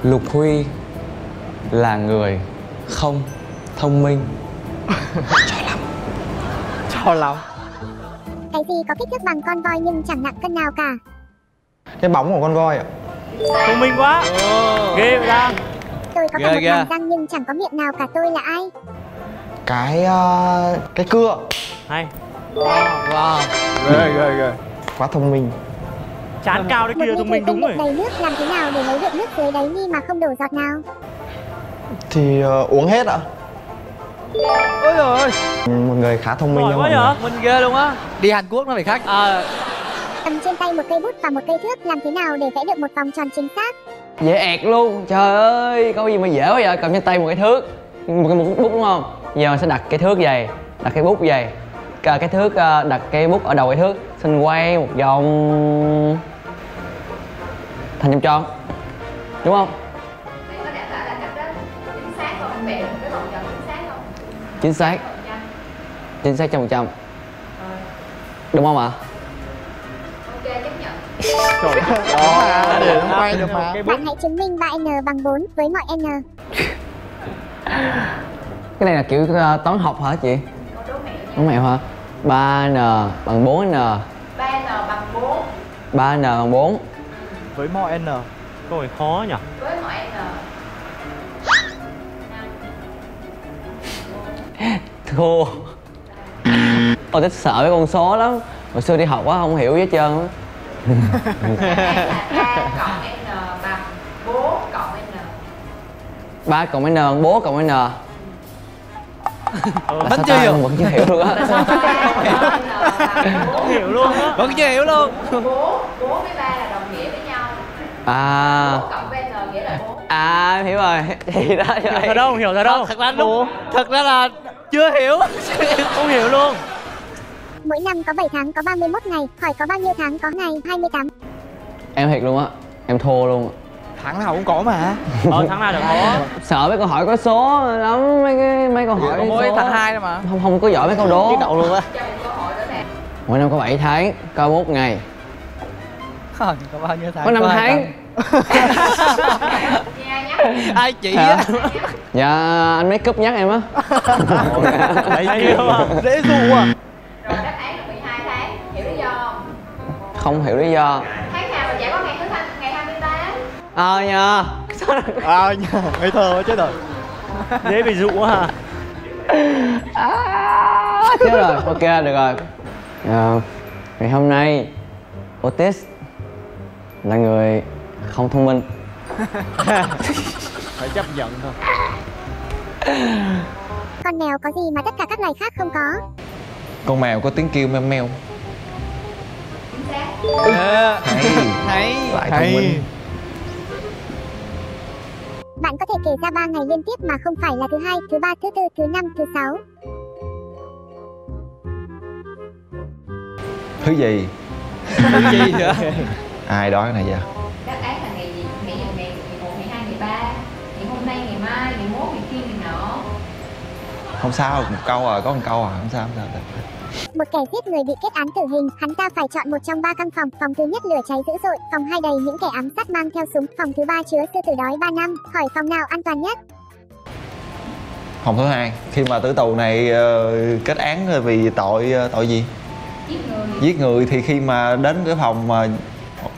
Lục Huy là người không thông minh. [laughs] Cho lòng Cái gì có kích thước bằng con voi nhưng chẳng nặng cân nào cả. cái bóng của con voi ạ. Thông minh quá. Ghê vậy ta. Tôi có Ghê cả một hàm răng nhưng chẳng có miệng nào cả tôi là ai? cái ờ, cái cưa. Hay. Wow. Ghê ghê ghê. Quá thông minh. Chán cao đấy kia thông minh đúng rồi. đầy nước làm thế nào để lấy được nước dưới đáy ni mà không đổ giọt nào? thì ờ, uống hết ạ ôi rồi một người khá thông minh đó quá mọi người. nhở mình ghê luôn á. Đi Hàn Quốc nó phải khác à. Cầm trên tay một cây bút và một cây thước làm thế nào để vẽ được một vòng tròn chính xác? Dễ ẹt luôn. Trời ơi Câu gì mà dễ quá vậy. Cầm trên tay một cái thước Một cái một bút đúng không? Giờ mình sẽ đặt cái thước vậy Đặt cái bút vậy. Cái thước ờ, đặt cái bút ở đầu cái thước Xin quay một vòng. Thành vòng tròn. Đúng không Chính xác. Chính xác trăm phần trăm. Đúng không ạ? Quay được mà Bạn hãy chứng minh 3n bằng 4 với mọi n. Cái này là kiểu ờ, toán học hả chị? Đúng mẹo hả? 3n bằng 4n 3n bằng 4 3n bằng 4 với mọi n. Câu hỏi khó nhỉ. Với mọi n thua. Tôi thích sợ cái con số lắm. Hồi xưa đi học quá không hiểu gì hết trơn á. A cộng n bằng 4 cộng n. 3 cộng n bằng 4 cộng n là Vẫn chưa hiểu. Vẫn chưa hiểu. Luôn á không hiểu luôn á. Vẫn chưa hiểu luôn. 4 4 với 3 là đồng nghĩa với nhau À. 4 cộng với n nghĩa là 4 À em hiểu rồi. [laughs] Thì đó hiểu vậy. thật đâu hiểu thật đâu Thật ra đúng. Thật ra là chưa hiểu. [laughs] Không hiểu luôn. Mỗi năm có 7 tháng có 31 ngày, hỏi có bao nhiêu tháng có ngày 28. Em thiệt luôn á Em thua luôn. Tháng nào cũng có mà. Ờ tháng nào được có. Sợ mấy câu hỏi có số lắm Mấy cái mấy câu hỏi Có mỗi tháng 2 thôi mà. Không không có giỏi mấy câu đố. Biết cậu luôn á. Mỗi năm có 7 tháng Có 1 ngày. Có bao nhiêu tháng Có 5 hai tháng [laughs] Ai chỉ Hả? á? Dạ. Anh make up nhắc em á. [laughs] Hay chưa mà dễ dụ à rồi đáp án là 12 tháng hiểu lý do. Không Không hiểu lý do. Tháng nào mà chả có ngày thứ thanh ngày 28 Ờ nhờ à nhờ ngây thơ quá chết rồi. Dễ bị dụ hả Chết rồi, ok được rồi. Ờ, Ngày hôm nay Otis là người không thông minh. [laughs] Phải chấp nhận thôi. Con mèo có gì mà tất cả các loài khác không có? Con mèo có tiếng kêu meo meo. Chính xác. Hay. Hay. Lại thông minh. Bạn có thể kể ra 3 ngày liên tiếp mà không phải là thứ hai, thứ ba, thứ tư, thứ năm, thứ sáu. thứ gì? Thứ gì nữa? ai đó cái này vậy đáp án là ngày gì ngày ngày ngày ngày một ngày hai ngày ba ngày hôm nay ngày mai ngày mốt ngày kia ngày nọ không sao một câu à có một câu à không sao không sao Một kẻ giết người bị kết án tử hình, hắn ta phải chọn một trong ba căn phòng. Phòng thứ nhất lửa cháy dữ dội, phòng hai đầy những kẻ ám sát mang theo súng, phòng thứ ba chứa sư tử đói 3 năm. Hỏi phòng nào an toàn nhất? phòng thứ hai khi mà tử tù này ờ, kết án vì tội ờ, tội gì giết người giết người thì khi mà đến cái phòng mà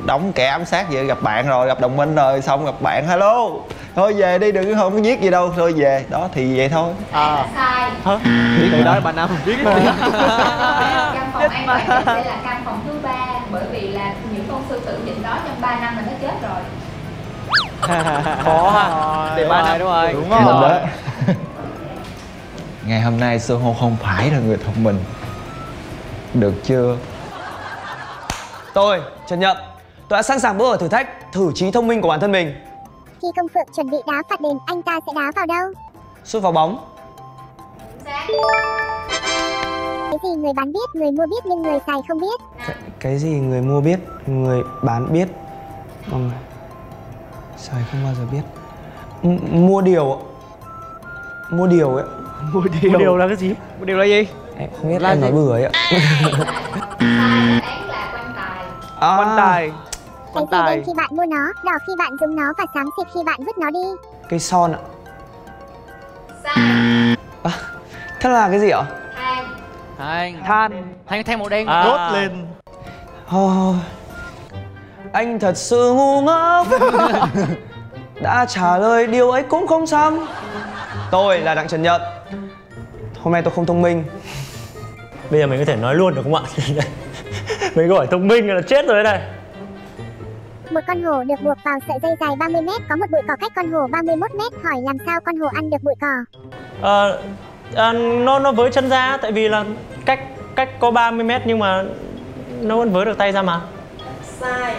đóng kẻ ám sát vậy gặp bạn rồi gặp đồng minh rồi xong gặp bạn hello thôi về đi đừng không có giết gì đâu thôi về. Đó thì vậy thôi. À. sai. Hả? Biết từ đó ba năm. Biết căn phòng an toàn sẽ là căn phòng thứ ba bởi vì là những con sư tử nhịn đó trong 3 năm là nó chết rồi. Khó ha. Thì ba năm. Đúng rồi. Đúng rồi. Đó. ngày hôm nay Sô Hô không phải là người thông minh. Được chưa? Tôi, Trần Nhậm Tôi đã sẵn sàng bước vào thử thách Thử trí thông minh của bản thân mình Khi công phượng chuẩn bị đá phạt đền, anh ta sẽ đá vào đâu? Sút vào bóng Cái gì người bán biết, người mua biết nhưng người xài không biết. Cái gì người mua biết Người bán biết Còn Xài không bao giờ biết M- Mua điều. Mua điều ấy Mua điều Mua điều là cái gì? Mua điều là gì? Em không biết Là em gì? nói bừa ấy ạ án [laughs] là [laughs] quan tài à. Quan tài Cái gì đen khi bạn mua nó, đỏ khi bạn dùng nó và xám xịt khi bạn vứt nó đi. Cây son ạ. Sai à, Thế là cái gì ạ? than Than Than. Than than màu đen. À. đốt lên. Thôi Anh thật sự ngu ngốc. [laughs] Đã trả lời điều ấy cũng không xong. Tôi là Đặng Trần Nhật. Hôm nay tôi không thông minh. Bây giờ mình có thể nói luôn được không ạ? [laughs] mình gọi thông minh là chết rồi đây này. Một con hổ được buộc vào sợi dây dài 30 mét, có một bụi cỏ cách con hổ 31 mét. Hỏi làm sao con hổ ăn được bụi cỏ? Ờ, à, nó nó với chân ra tại vì là cách cách có 30 mét nhưng mà nó vẫn với được tay ra mà. sai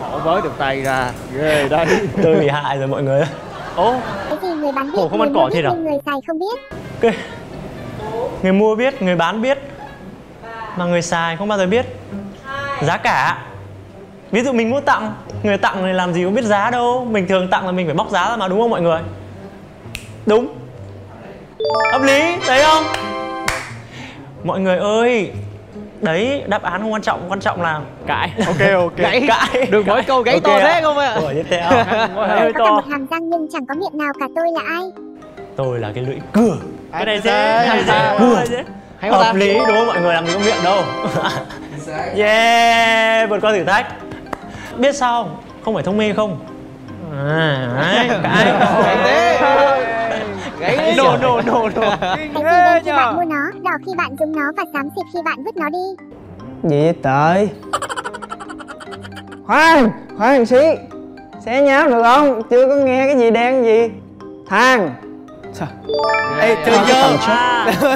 Hổ với được tay ra Ghê đây [laughs] Tôi bị hại rồi mọi người. Ố Cái gì người bán biết, Hổ không ăn cỏ thịt à? người xài không biết. Ok. Người mua biết, người bán biết mà người xài không bao giờ biết giá cả. Ví dụ mình muốn tặng, người tặng thì làm gì có biết giá đâu. Mình thường tặng là mình phải bóc giá ra mà đúng không mọi người? Đúng. Hợp lý, thấy không? Mọi người ơi, đấy đáp án không quan trọng, quan trọng là Cãi [laughs] Ok ok Gãy. Cãi. Đừng mỗi câu gãy Ok to ạ. thế không ạ hỏi tiếp theo. Cả một hàm răng nhưng chẳng có miệng nào cả tôi là ai? Tôi là cái lưỡi cưa. Cái này dễ, cái này dễ. cưa. Hợp lý đúng không mọi người làm gì có miệng đâu. [laughs] yeah, vượt qua thử thách. Biết sao không? Không phải thông minh không? À, đấy, [laughs] cái Gãy thế Gãy đi Nổ nổ nổ nổ Cái gì đen khi bạn mua nó, đỏ khi bạn dùng nó và xám xịt khi bạn vứt nó đi. Gì vậy trời Khoan, khoan xí Xé nháp được không? Chưa có nghe cái gì đen gì Than Ê, chơi Hỏi cái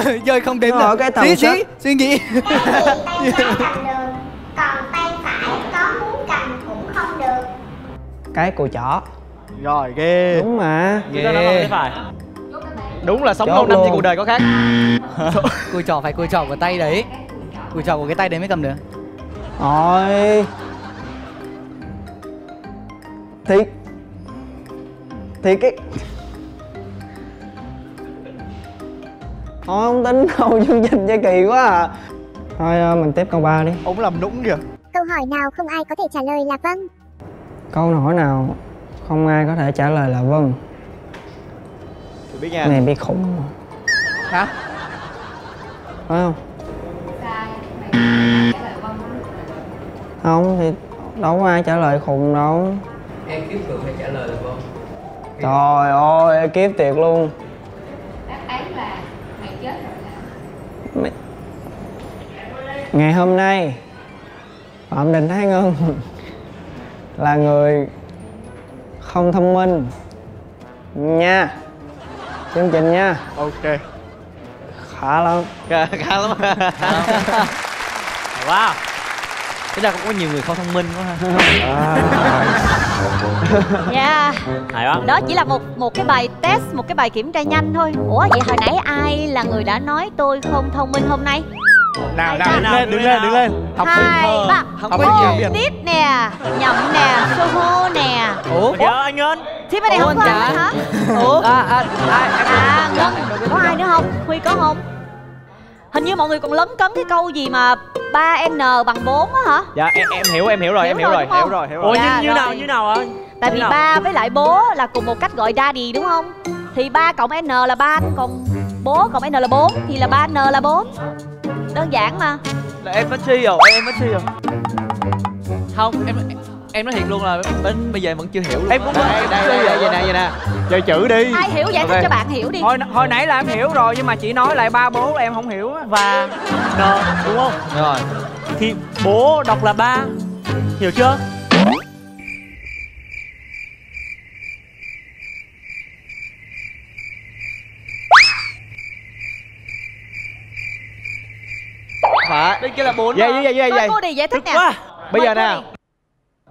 dơ. [laughs] Chơi không đếm được. cái tần Xí xí Suy nghĩ. [laughs] Còn tay phải có muốn cầm cũng không được. Cái cùi chỏ Rồi ghê. Đúng mà. Phải. Đúng là sống lâu năm thì luôn. cuộc đời có khác. [laughs] Cùi trỏ phải cùi trỏ của tay đấy. Cùi trỏ của cái tay đấy mới cầm được. Rồi. Thì Thì cái Thôi không tính đâu chương trình chơi kỳ quá à Thôi ờ, mình tiếp câu 3 đi Ông làm nũng kìa Câu hỏi nào không ai có thể trả lời là vâng. Câu hỏi nào không ai có thể trả lời là vâng Tôi biết nha này bị khủng. Hả? Phải không? vâng Không thì đâu có ai trả lời khùng đâu Em kiếp thường phải trả lời được không? Trời ơi kiếp tiệt luôn đáp án là mày chết rồi là Ngày hôm nay Phạm Đình Thái Ngân Là người Không thông minh. Nha. Chương trình nha. Ok. Khá lắm. Khá, khá lắm. [laughs] Wow. Thế ra cũng có nhiều người không thông minh quá ha. [laughs] Dạ. Hay quá. Đó chỉ là một một cái bài test, một cái bài kiểm tra nhanh thôi. Ủa vậy hồi nãy ai là người đã nói tôi không thông minh hôm nay? Nào nào, đứng lên, đứng lên, đứng lên Học Hai, ba Học nhiều Tít nè, Nhậm nè, Soho nè Ủa Kìa anh Ngân Thế bên này Ủa, không có anh hả? Ủa À, à, à, À, Ngân, có ai nữa không? Huy có không? Hình như mọi người còn lấn cấn cái câu gì mà 3N bằng 4 á hả? Dạ em, em hiểu, em hiểu rồi, em Hiểu hiểu rồi, rồi? Hiểu rồi, hiểu Ủa rồi như, Dạ, như rồi. nào như nào ạ Tại Như vì ba với lại bố là cùng một cách gọi daddy đúng không? Thì ba cộng n là ba còn bố cộng n là 4 thì là 3n là 4. Đơn giản mà. là em mất chi rồi em mất chi rồi. Không, em em nói thiệt luôn là đến bây giờ em vẫn chưa hiểu luôn Em cũng đây, đây, đây, đây, vậy nè, vậy nè Chơi chữ đi. Ai hiểu giải thích Ok. cho bạn hiểu đi. hồi hồi nãy là em hiểu rồi nhưng mà chị nói lại ba bố là em không hiểu á. Và N đúng không? Rồi. Thì bố đọc là ba Hiểu chưa Phải bên kia là bốn Vậy, vậy, vậy, vậy, cô đi giải thích nè. quá Bây giờ đi.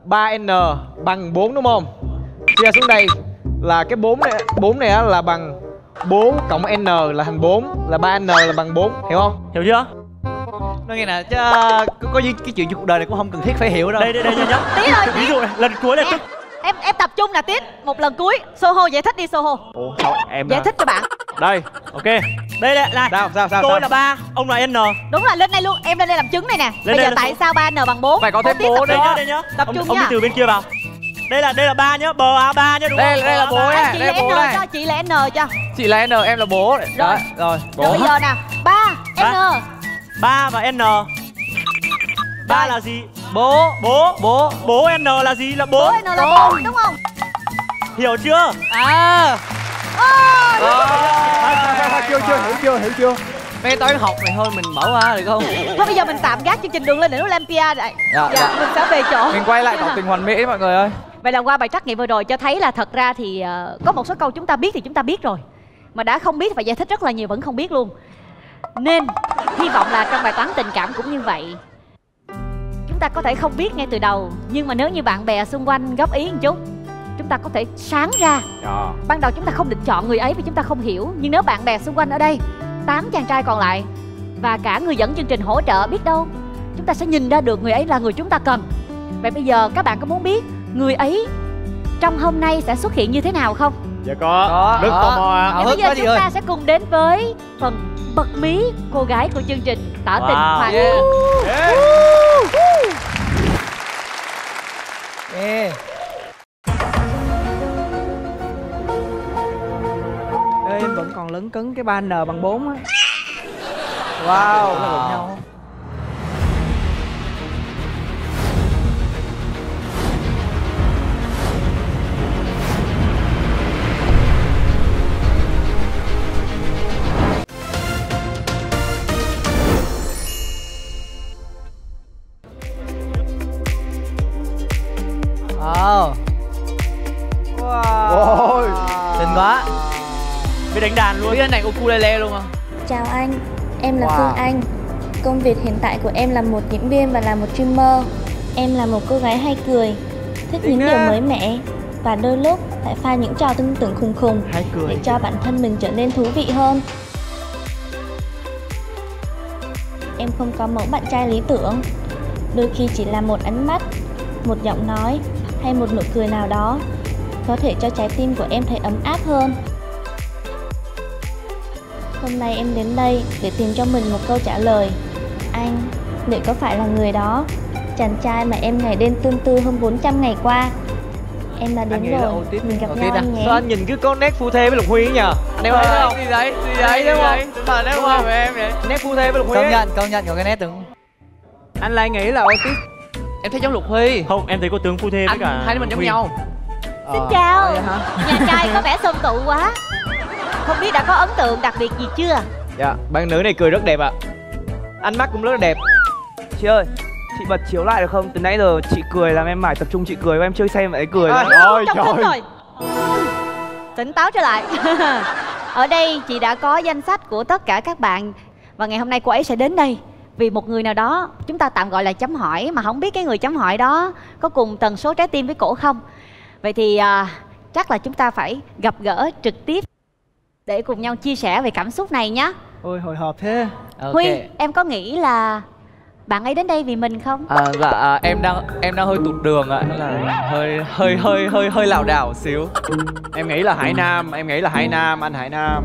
3N bằng 4 đúng không? Chia xuống đây là cái 4 này 4 này á là bằng 4 cộng N là thành 4 là 3N là bằng 4 hiểu không? Hiểu chưa Nói nghe nè chứ có, có gì cái chuyện trong cuộc đời này cũng không cần thiết phải hiểu đâu. Đây đây đây nhá nhá Tí rồi, Ví tí. dụ này, lần cuối là Em, tức em em tập trung nè Tiết, một lần cuối. Soho giải thích đi Soho. Ủa sao em Giải thích cho bạn. Đây, Ok Đây đây này sao sao sao? Tôi sao? là ba Ông là N Đúng là lên đây luôn, em lên đây làm chứng này nè. Bây đây giờ tại sao 3n bằng 4? Phải có thêm bố Đây nữa. nhá đây nhá Tập ông, trung ông đi từ bên kia vào Đây là đây là ba nhá Bờ A ba nhá đúng Đây- không đây là bố A3. này. Chị đây là bố N này. cho, chị là N cho. chị là n em là bố đấy Rồi. rồi bây giờ nè, 3 Ba. N. ba và N ba là gì bố bố bố bố N là gì là Bố bố N là 4 đúng không? hiểu chưa à chưa chưa hiểu chưa hiểu chưa mấy toán học này thôi mình bỏ qua được không Thôi bây giờ mình tạm gác chương trình đường lên đỉnh Olympia đây. Dạ, Dạ, dạ. mình sẽ về chỗ. mình quay lại tỏ tình hoàn mỹ mọi người ơi Vậy là qua bài trắc nghiệm vừa rồi cho thấy là thật ra thì ờ, có một số câu chúng ta biết thì chúng ta biết rồi. Mà đã không biết thì phải giải thích rất là nhiều vẫn không biết luôn. Nên hy vọng là trong bài toán tình cảm cũng như vậy. Chúng ta có thể không biết ngay từ đầu, nhưng mà nếu như bạn bè xung quanh góp ý một chút, chúng ta có thể sáng ra. Dạ. Ban đầu chúng ta không định chọn người ấy vì chúng ta không hiểu, nhưng nếu bạn bè xung quanh ở đây, tám chàng trai còn lại và cả người dẫn chương trình hỗ trợ biết đâu chúng ta sẽ nhìn ra được người ấy là người chúng ta cần. Vậy bây giờ các bạn có muốn biết người ấy trong hôm nay sẽ xuất hiện như thế nào không? Dạ có. Có. Rất tò mò Thì bây giờ chúng ơi ta sẽ cùng đến với phần bật mí cô gái của chương trình tỏ tình Wow. hoàng Yeah. Mỹ. yeah. Ê, em vẫn còn lấn cấn cái ba n bằng 4 á. Wow, là nhau. Wow Biết này ukulele luôn không? Chào anh, em là Wow. Phương Anh. Công việc hiện tại của em là một diễn viên và là một streamer. Em là một cô gái hay cười, thích Đỉnh những điều á. mới mẻ và đôi lúc lại pha những trò tư tưởng khùng khùng Hay cười để cho bản thân mình trở nên thú vị hơn. Em không có mẫu bạn trai lý tưởng. Đôi khi chỉ là một ánh mắt, một giọng nói hay một nụ cười nào đó có thể cho trái tim của em thấy ấm áp hơn. Hôm nay em đến đây để tìm cho mình một câu trả lời. Anh, liệu có phải là người đó? Chàng trai mà em ngày đêm tương tư hơn 400 ngày qua. Em đã đến rồi, mình gặp nhau anh nhé. Sao anh nhìn cứ có nét phu thê với Lục Huy ấy nhờ? Anh em thấy không? Gì đấy, gì Đấy, đấy, đúng không? Mà đấy Đúng không không? phải em đấy Nét phu thê với Lục Huy công nhận công nhận có cái nét tướng Anh lại nghĩ là Otis Em thấy giống Lục Huy không em thấy có tướng phu thê với Anh cả hai đứa mình giống nhau Xin chào. vậy hả? Nhà trai có vẻ xôm tụ quá. Không biết đã có ấn tượng đặc biệt gì chưa? Dạ, bạn nữ này cười rất đẹp ạ. Ánh mắt cũng rất là đẹp. Chị ơi Chị bật chiếu lại được không? Từ nãy giờ chị cười làm em mải tập trung chị cười và em chưa xem vậy cười À, ôi trời. rồi. Tỉnh táo trở lại. [laughs] Ở đây chị đã có danh sách của tất cả các bạn và ngày hôm nay cô ấy sẽ đến đây vì một người nào đó chúng ta tạm gọi là chấm hỏi mà không biết cái người chấm hỏi đó có cùng tần số trái tim với cổ không vậy thì à, chắc là chúng ta phải gặp gỡ trực tiếp để cùng nhau chia sẻ về cảm xúc này nhé ôi hồi hộp thế. Huy em có nghĩ là bạn ấy đến đây vì mình không? À, dạ à, em đang em đang hơi tụt đường ạ, là hơi hơi hơi hơi hơi lảo đảo xíu. Em nghĩ là Hải Nam, em nghĩ là Hải Nam, anh Hải Nam.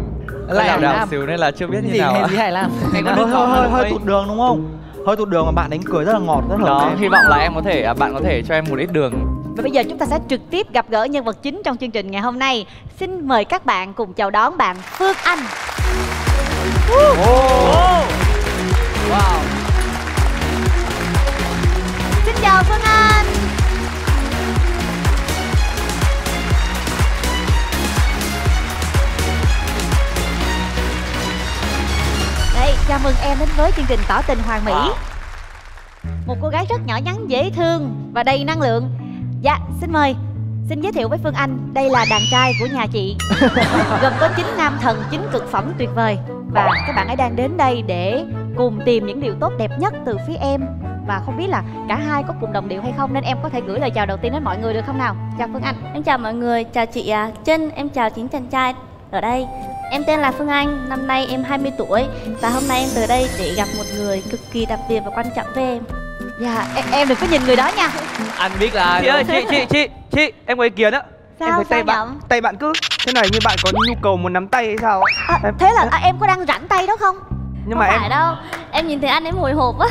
Hơi lảo đảo xíu nên là chưa biết như gì nào ạ. gì Hải có hơi hơi hơi, hơi tụt đường đúng không? Hơi tụt đường mà bạn đánh cười rất là ngọt rất hợp Đó, hy vọng là em có thể à, bạn có thể cho em một ít đường. Và bây giờ chúng ta sẽ trực tiếp gặp gỡ nhân vật chính trong chương trình ngày hôm nay. Xin mời các bạn cùng chào đón bạn Phương Anh. Wow. Xin chào Phương Anh. Đây, chào mừng em đến với chương trình Tỏ tình Hoàng Mỹ. Một cô gái rất nhỏ nhắn, dễ thương và đầy năng lượng. Dạ, xin mời. Xin giới thiệu với Phương Anh, đây là đàn trai của nhà chị. [laughs] Gồm có chín nam thần, chín cực phẩm tuyệt vời. Và các bạn ấy đang đến đây để cùng tìm những điều tốt đẹp nhất từ phía em. Và không biết là cả hai có cùng đồng điệu hay không Nên em có thể gửi lời chào đầu tiên đến mọi người được không nào? Chào Phương Anh. Em chào mọi người, chào chị à, Trinh, em chào chín chàng trai. Ở đây. Em tên là Phương Anh, năm nay em 20 tuổi. Và hôm nay em tới đây để gặp một người cực kỳ đặc biệt và quan trọng với em Dạ, em, em đừng có nhìn người đó nha. Anh biết là chị ơi chị chị chị chị em có ý kiến á Sao, em thấy tay bạn tay bạn cứ thế này như bạn có nhu cầu muốn nắm tay hay sao? À, Thế là à, em có đang rảnh tay đó không? nhưng Không mà em phải đâu, em nhìn thấy anh em hồi hộp á.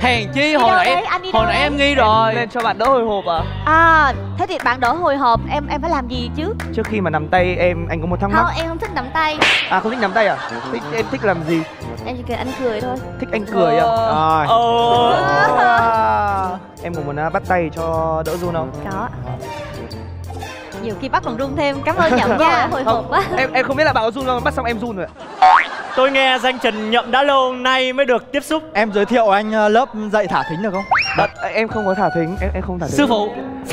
Hèn chi Đi hồi đâu nãy đấy? Anh đi đâu hồi nãy em nghi rồi. lên cho bạn đỡ hồi hộp à? À, thế thì bạn đỡ hồi hộp, em em phải làm gì chứ? trước khi mà nắm tay em anh có một thắc Không, mắc em không thích nắm tay. À không thích nắm tay à? Thích em thích làm gì Em chỉ cần ăn cười thôi. Thích anh cười à? Rồi. À, em có muốn à, bắt tay cho đỡ run không? Có. Nhiều khi bắt còn run thêm, cảm ơn Nhậm nha Hồi hộp quá. em em không biết là bạn có run không? Bắt xong em run rồi ạ. Tôi nghe danh Trần Nhậm đã lâu nay mới được tiếp xúc. Em giới thiệu anh ờ, lớp dạy thả thính được không? Bạn, em không có thả thính. Em em không thả thính. Sư phụ. [laughs]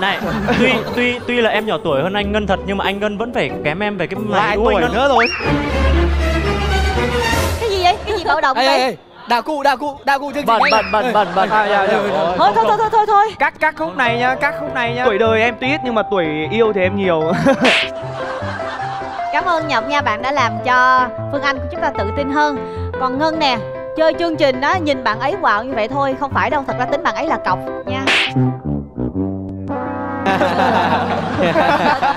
Này, tuy tuy tuy là em nhỏ tuổi hơn anh Ngân thật nhưng mà anh Ngân vẫn phải kém em về cái mày tuổi anh Ngân? nữa rồi Cái gì vậy? Cái gì bạo động Ê, vậy? ê, ê, đạo cụ, đạo cụ, đạo cụ chương trình. Bẩn anh bẩn ơi. bẩn bẩn bẩn À, dạ, dạ. Thôi thôi thôi thôi thôi thôi các các khúc này nhá các khúc này nhá tuổi đời em tuy ít nhưng mà tuổi yêu thì em nhiều Cảm ơn Nhậm nha, bạn đã làm cho Phương Anh của chúng ta tự tin hơn Còn Ngân nè, chơi chương trình đó nhìn bạn ấy quạo như vậy thôi Không phải đâu, thật ra tính bạn ấy là cọc nha [laughs]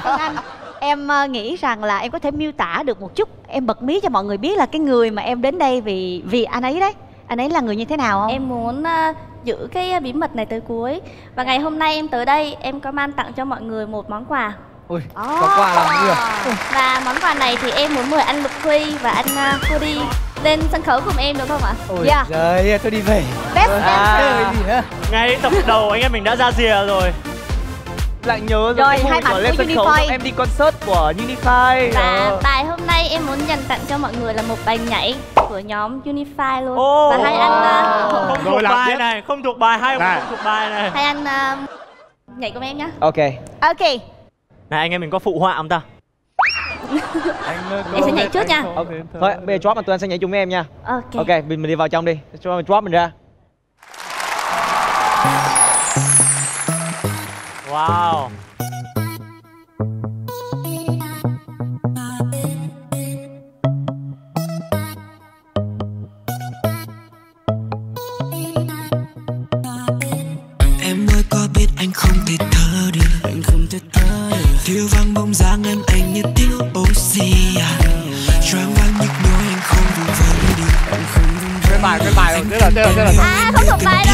Phương Anh, em ờ, nghĩ rằng là em có thể miêu tả được một chút Em bật mí cho mọi người biết là cái người mà em đến đây vì vì anh ấy đấy Anh ấy là người như thế nào không? Em muốn à, giữ cái bí mật này tới cuối Và ngày hôm nay em tới đây Em có mang tặng cho mọi người một món quà Ui, có quà làm gì à? Và món quà này thì em muốn mời anh Lục Huy và anh uh, Cody lên sân khấu cùng em được không ạ? Ôi Dạ. giời, tôi đi về. Best gì nữa? Ngay tập đầu anh em mình đã ra rìa rồi lại nhớ Rồi, hai mặt lên sân khấu Unify. xong em đi concert của Unify. Và Ờ. bài hôm nay em muốn dành tặng cho mọi người là một bài nhảy của nhóm Unify luôn. Ô, Và hai anh uh, Không thuộc bài. này, không thuộc bài Này. không thuộc bài này. Hai anh uh, nhảy cùng em nhá. Ok. Ok, Này anh em mình có phụ họa không ta? [laughs] Em sẽ nhảy trước nha. ok. Thôi bây giờ drop anh sẽ nhảy chung với em nha. Ok, ok mình mình đi vào trong đi. Cho mình drop mình ra Wow. Em ơi có biết anh không thể thở được. Anh không thể thở được. Thiếu vắng bóng dáng em anh như thiếu oxy à. Choáng váng nhức nhối anh không vùng vẫy được. Anh không vùng vẫy Cái bài cái bài tức là tức là tức là À không thuộc bài rồi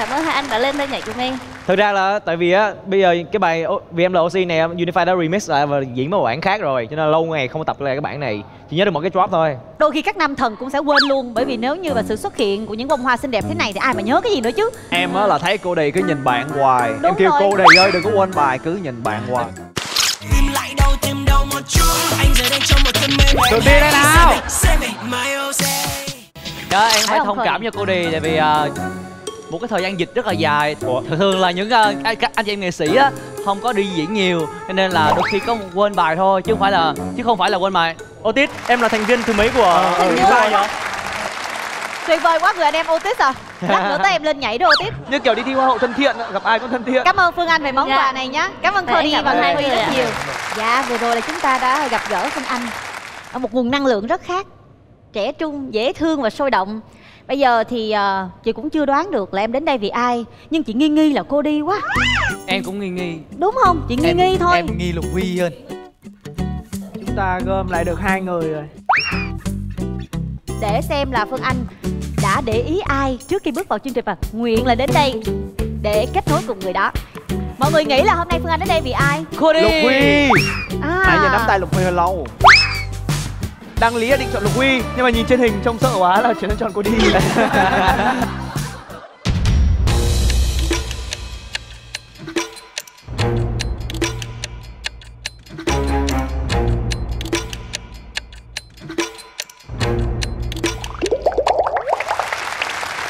cảm ơn hai anh đã lên đây nhảy cùng em thực ra là tại vì á bây giờ cái bài vì em là oxy này unify đã remix lại và diễn một bản khác rồi cho nên là lâu ngày không tập lại cái bản này chỉ nhớ được một cái drop thôi đôi khi các nam thần cũng sẽ quên luôn bởi vì nếu như mà sự xuất hiện của những bông hoa xinh đẹp thế này thì ai mà nhớ cái gì nữa chứ em á là thấy cô đi cứ nhìn bạn hoài Đúng em kêu rồi. cô đi ơi đừng có quên bài cứ nhìn bạn hoài Tìm lại đâu tìm đâu một chút Anh giờ đang trong một cơn mê này Đầu tiên đây nào. Đó, em Phải không thông cảm cho cô đi tại vì ờ, một cái thời gian dịch rất là dài. Thường thường là những anh, các anh chị em nghệ sĩ á không có đi diễn nhiều cho nên là đôi khi có một quên bài thôi chứ không phải là chứ không phải là quên bài. Otis em là thành viên thứ mấy của như Unify là- tuyệt vời quá người anh em Otis à? Lát [laughs] nữa tới em lên nhảy đó Otis. Như kiểu đi thi hoa hậu thân thiện gặp ai cũng thân thiện. Cảm ơn Phương Anh về món Dạ. quà này nhé cảm ơn Dạ, cảm và em. Huy rất ạ. nhiều. Dạ vừa rồi là chúng ta đã gặp gỡ Phương Anh ở một nguồn năng lượng rất khác trẻ trung dễ thương và sôi động bây giờ thì ờ, chị cũng chưa đoán được là em đến đây vì ai nhưng chị nghi nghi là cô đi quá. Em cũng nghi nghi. Đúng không? Chị nghi em, nghi thôi. em nghi lục huy hơn. Chúng ta gom lại được hai người rồi. Để xem là Phương Anh đã để ý ai trước khi bước vào chương trình và nguyện là đến đây để kết nối cùng người đó. Mọi người nghĩ là hôm nay Phương Anh đến đây vì ai? Cô đi. Lục huy. À, nãy giờ nắm tay lục huy hơi lâu Đăng Lý là định chọn Lục Huy Nhưng mà nhìn trên hình trông sợ quá là chuyển sang chọn cô đi. [laughs]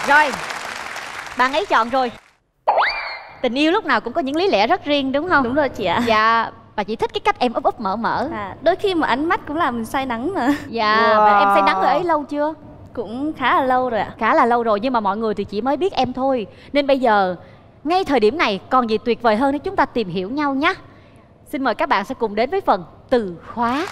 Rồi bạn ấy chọn rồi. Tình yêu lúc nào cũng có những lý lẽ rất riêng đúng không? Đúng rồi chị ạ. Dạ và chị thích cái cách em úp úp mở mở. À, Đôi khi một ánh mắt cũng làm mình say nắng mà. [laughs] Dạ và em say nắng người ấy lâu chưa? Cũng khá là lâu rồi ạ. Khá là lâu rồi nhưng mà mọi người thì chỉ mới biết em thôi. Nên bây giờ ngay thời điểm này còn gì tuyệt vời hơn nếu chúng ta tìm hiểu nhau nhé xin mời các bạn sẽ cùng đến với phần từ khóa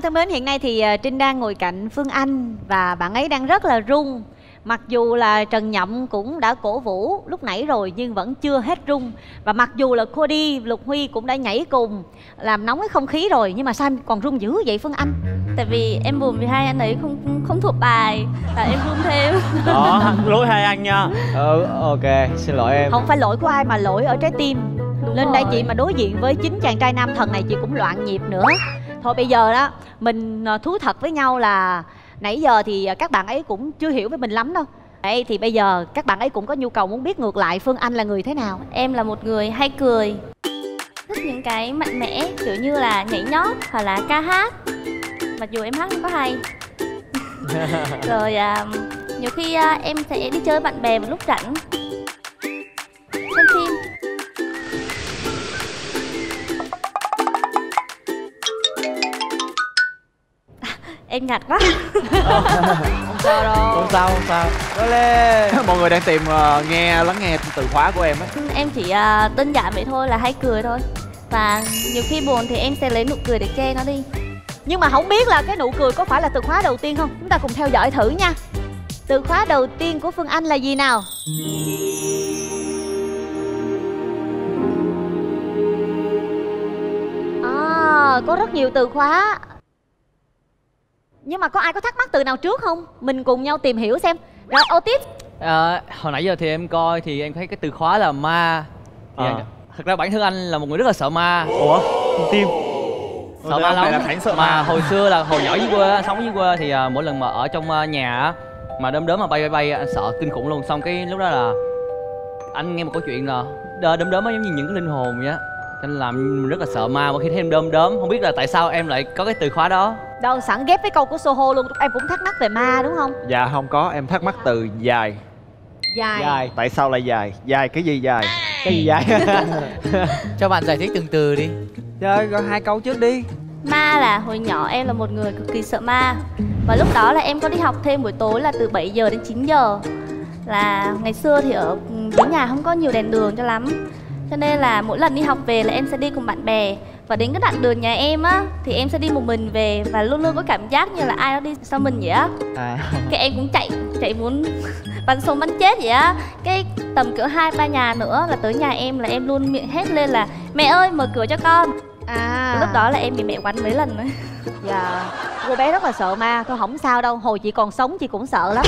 bạn thân mến, hiện nay thì ờ, Trinh đang ngồi cạnh Phương Anh và bạn ấy đang rất là run. Mặc dù là Trần Nhậm cũng đã cổ vũ lúc nãy rồi nhưng vẫn chưa hết run. Và mặc dù là Cody, Lục Huy cũng đã nhảy cùng làm nóng cái không khí rồi nhưng mà sao em còn run dữ vậy Phương Anh? Tại vì em buồn vì hai anh ấy không không thuộc bài Là em run thêm đó lỗi hai anh nha ừ ok xin lỗi em Không phải lỗi của ai mà lỗi ở trái tim. Đúng Lên đây rồi. chị mà đối diện với chính chàng trai nam thần này chị cũng loạn nhịp nữa. Thôi bây giờ đó mình ờ, thú thật với nhau là nãy giờ thì ờ, các bạn ấy cũng chưa hiểu với mình lắm đâu. Đấy thì bây giờ các bạn ấy cũng có nhu cầu muốn biết ngược lại Phương Anh là người thế nào. Em là một người hay cười Thích những cái mạnh mẽ kiểu như là nhảy nhót hoặc là ca hát Mặc dù em hát không có hay [laughs] Rồi à, nhiều khi à, em sẽ đi chơi với bạn bè vào lúc rảnh Em ngặt quá Không sao đâu. không sao không sao Có lên mọi người đang tìm ờ, nghe lắng nghe từ khóa của em á Em chỉ à, đơn giản vậy thôi là hay cười thôi Và nhiều khi buồn thì em sẽ lấy nụ cười để che nó đi Nhưng mà không biết là cái nụ cười có phải là từ khóa đầu tiên không? Chúng ta cùng theo dõi thử nha. Từ khóa đầu tiên của Phương Anh là gì nào? À, có rất nhiều từ khóa. Nhưng mà có ai có thắc mắc từ nào trước không? Mình cùng nhau tìm hiểu xem. Rồi Otis, Ờ, hồi nãy giờ thì em coi thì em thấy cái từ khóa là ma. Thì anh- thật ra bản thân anh là một người rất là sợ ma. Ủa? Tim. Sợ ma lắm. mà hồi xưa là hồi nhỏ dưới quê sống dưới quê thì à, mỗi lần mà ở trong à, nhà á, mà đom đóm mà bay bay bay anh sợ kinh khủng luôn. Xong cái lúc đó là anh nghe một câu chuyện là đơ- đom đóm nó giống như những cái linh hồn vậy á. Cho nên làm mình rất là sợ ma mỗi khi thấy em đom đóm. Không biết là tại sao em lại có cái từ khóa đó đâu sẵn ghép với câu của Soho luôn. Em cũng thắc mắc về ma đúng không? dạ không có. Em thắc mắc từ dài. Dài. dài. Tại sao lại dài? Dài cái gì dài? Cái gì dài? [laughs] Cho bạn giải thích từng từ đi. Chơi có hai câu trước đi. Ma là hồi nhỏ em là một người cực kỳ sợ ma. Và lúc đó là em có đi học thêm buổi tối là từ 7 giờ đến 9 giờ. Là ngày xưa thì ở dưới nhà không có nhiều đèn đường cho lắm. Cho nên là mỗi lần đi học về là em sẽ đi cùng bạn bè và đến cái đoạn đường nhà em á thì em sẽ đi một mình về và luôn luôn có cảm giác như là ai đó đi sau mình vậy á. À. Cái em cũng chạy chạy muốn [laughs] bắn sống bắn chết vậy á. Cái tầm cỡ hai ba nhà nữa là tới nhà em là em luôn miệng hét lên là mẹ ơi mở cửa cho con. À. Lúc đó là em bị mẹ quánh mấy lần nữa [laughs] dạ. Cô bé rất là sợ ma thôi không sao đâu hồi chị còn sống chị cũng sợ lắm.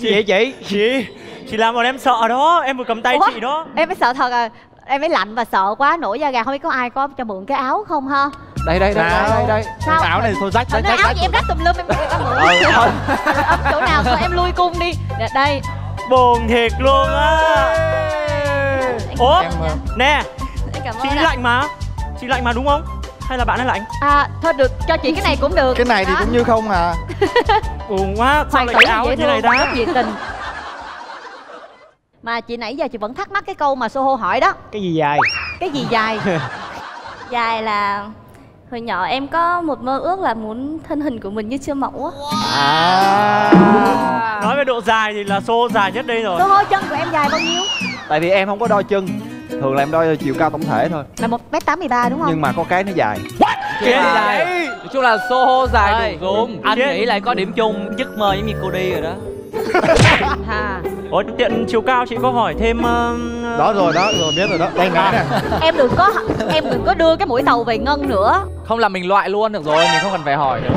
Chị vậy chị. Chị chị làm bọn em sợ đó em vừa cầm tay Ủa? chị đó. em mới sợ thật à. Em mới lạnh và sợ quá nổi da gà. Không biết có ai có cho mượn cái áo không ha? Đây đây đây Nào. đây đây. Sao? áo này thôi rách rách rách áo gì em rách tùm lum em em mượn. Ừ, thôi. Ấm chỗ nào thôi em lui cung đi. Dạ, đây. Buồn thiệt luôn á. Ủa? Ờ, nè em cảm ơn chị lạnh mà. Chị lạnh mà đúng không? Hay là bạn ấy lạnh? À thôi được cho chị cái này cũng được. Cái này thì cũng như không à. Buồn quá sao hoàng lại áo như này ta? rất nhiệt tình mà chị nãy giờ chị vẫn thắc mắc cái câu mà Soho hỏi đó. Cái gì dài? Cái gì dài? [laughs] Dài là hồi nhỏ em có một mơ ước là muốn thân hình của mình như chưa mẫu á. À nói về độ dài thì là xô dài nhất đây rồi. Soho chân của em dài bao nhiêu? Tại vì em không có đo chân. Thường là em đo chiều cao tổng thể thôi. Là một m tám mươi ba đúng không? Nhưng mà có cái nó dài. Cái dài? nói chung là Soho dài đủ dùng anh nghĩ lại có điểm chung giấc mơ giống như cô đi rồi đó. [laughs] À ủa tiện chiều cao chị có hỏi thêm ờ, đó rồi đó rồi biết rồi đó. Đây ngay nè em đừng có em đừng có đưa cái mũi tàu về ngân nữa. Không là mình loại luôn được rồi mình không cần phải hỏi nữa.